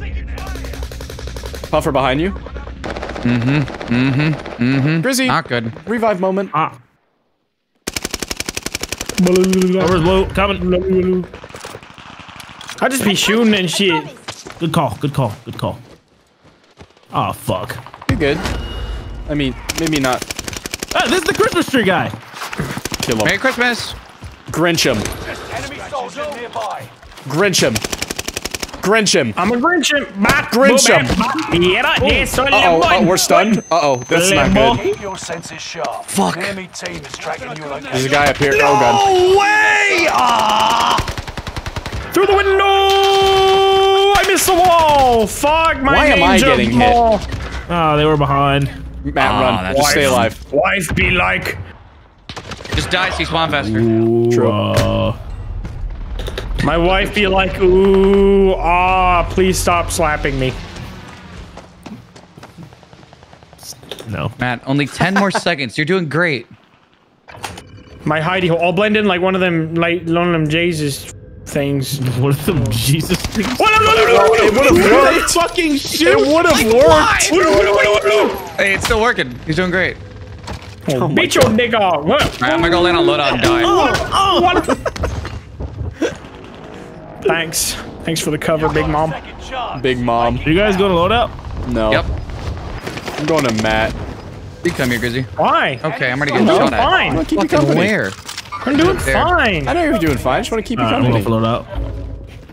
Puffer behind you. Mm-hmm. Mm-hmm. Mm-hmm. Grizzy, Not good. revive moment. Ah. Over's low. Coming. I just be shooting and shit. Good call. Good call. Good call. Oh fuck. You're good. I mean, maybe not Ah, this is the Christmas tree guy. kill him. Merry Christmas. Grinch him. Enemy soldier nearby. Grinch him. Grinch him. I'm a Grinch. Back, Grinch him. Yeah, yes, Uh oh, uh, we're stunned. Uh oh, that's not Lemon. good. Your senses sharp. Fuck. Enemy team is tracking your There's a guy up here. Oh god. No way! Ah! Through the window! I missed the wall! Fuck my Why am I ninja getting hit? ball. Ah, they were behind. Matt, Ah, run. that's Just stay alive. Wife be like, Just die so you spawn faster. True. Uh, My wife be like, ooh, ah, please stop slapping me. no. Matt, only 10 more seconds. You're doing great. My hidey hole. I'll blend in like one of them, like one of them Jesus things. What are them Jesus things? It would have worked. fucking It would have worked. Hey, it's still working. He's doing great. Beat your nigga. What? All right, I'm gonna go land on loadout and die. Thanks. Thanks for the cover, Big Mom. Big mom. You guys going to load up? No. Yep. I'm going to Matt. You come here, Grizzy. Why? Okay, I'm already I'm getting doing shot at. fine. Keep you Fucking company. where? I'm doing There. fine. I know you're doing fine. I just want to keep you Alright, I'm going company. for load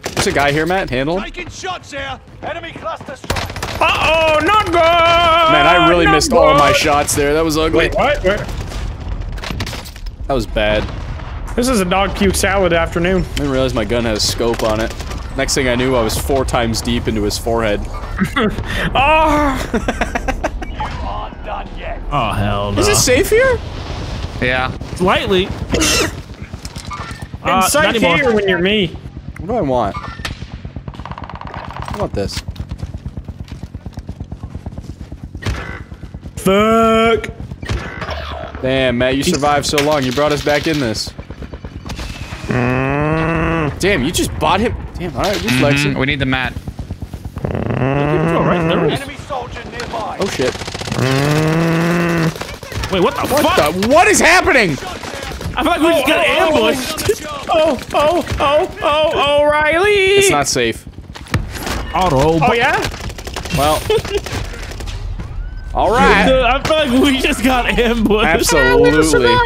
up. There's a guy here, Matt. Handle him. Taking shots here. Enemy cluster strike. Uh oh, not good. Man, I really not missed all my shots there. That was ugly. Wait, what? Wait. That was bad. This is a dog puke salad afternoon. I didn't realize my gun has scope on it. Next thing I knew, I was four times deep into his forehead. Oh, You aren't done yet. Oh, hell no. Is it safe here? Yeah. Slightly. Uh, inside not anymore. here when you're me. What do I want? I want this. Fuck. Damn, Matt, you survived so long. You brought us back in this. Damn, you just bought him. Damn, all right, you're mm-hmm. flexing. We need the mat. Oh, right, there. Enemy soldier nearby. Oh shit! Wait, what the What fuck? the? What is happening? I feel like we just got oh, oh, ambushed. Oh, oh, oh, oh, oh, O'Reilly. It's not safe. Auto. Oh yeah. Well. all right. Dude, I feel like we just got ambushed. Absolutely.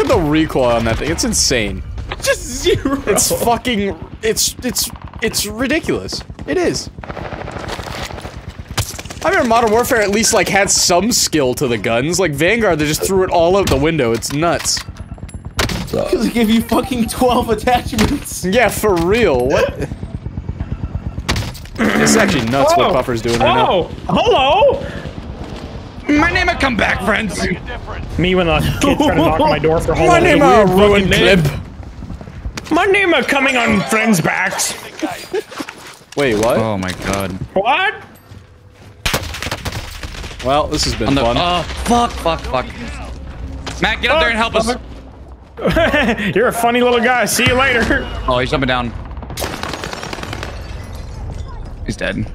Look at the recoil on that thing. It's insane. Just zero. It's fucking. It's it's it's ridiculous. It is. I remember Modern Warfare at least like had some skill to the guns. Like Vanguard, they just threw it all out the window. It's nuts. Because it gave you fucking 12 attachments. Yeah, for real. What? This actually nuts what Oh. Puffer's doing right now. Oh, hello. My name will come back, friends. Me when the kids try to knock on my door for My name a uh, ruined name. clip. My name are coming on friends' backs. Wait, what? Oh my god. What? Well, this has been the, fun. oh, fuck, fuck, fuck. Matt, get up there and help us. You're a funny little guy. See you later. Oh, he's jumping down. He's dead.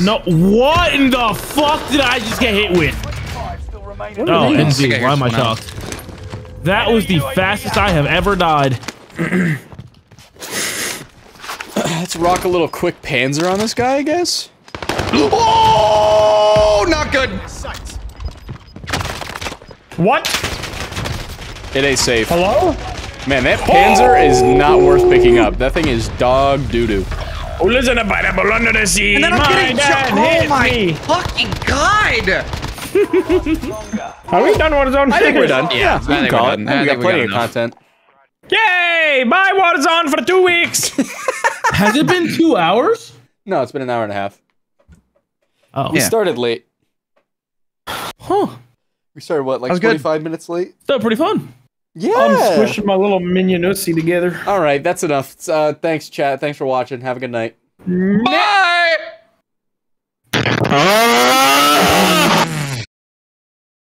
No, what in the fuck did I just get hit with? Five still remaining. Oh, these? I think I NZ, hear why am I someone else. shocked? That was the fastest I have ever died. Let's rock a little quick panzer on this guy, I guess. Oh, not good. What? It ain't safe. Hello? Man, that panzer is not worth picking up. That thing is dog doo-doo. Who lives in a pineapple under the sea? And then I'm my getting dad Oh my me. fucking god. Are we done with zone? I think we're done. Yeah, I we think can call we're it. done. We I got think we plenty got of content. Yay! My water's on for two weeks. Has it been two hours? No, it's been an hour and a half. Oh, We Yeah. started late. Huh. We started what, like That was good. 25 minutes late? Still pretty fun. Yeah. I'm squishing my little minion Uzi together. All right, that's enough. Uh, thanks, chat. Thanks for watching. Have a good night. Bye.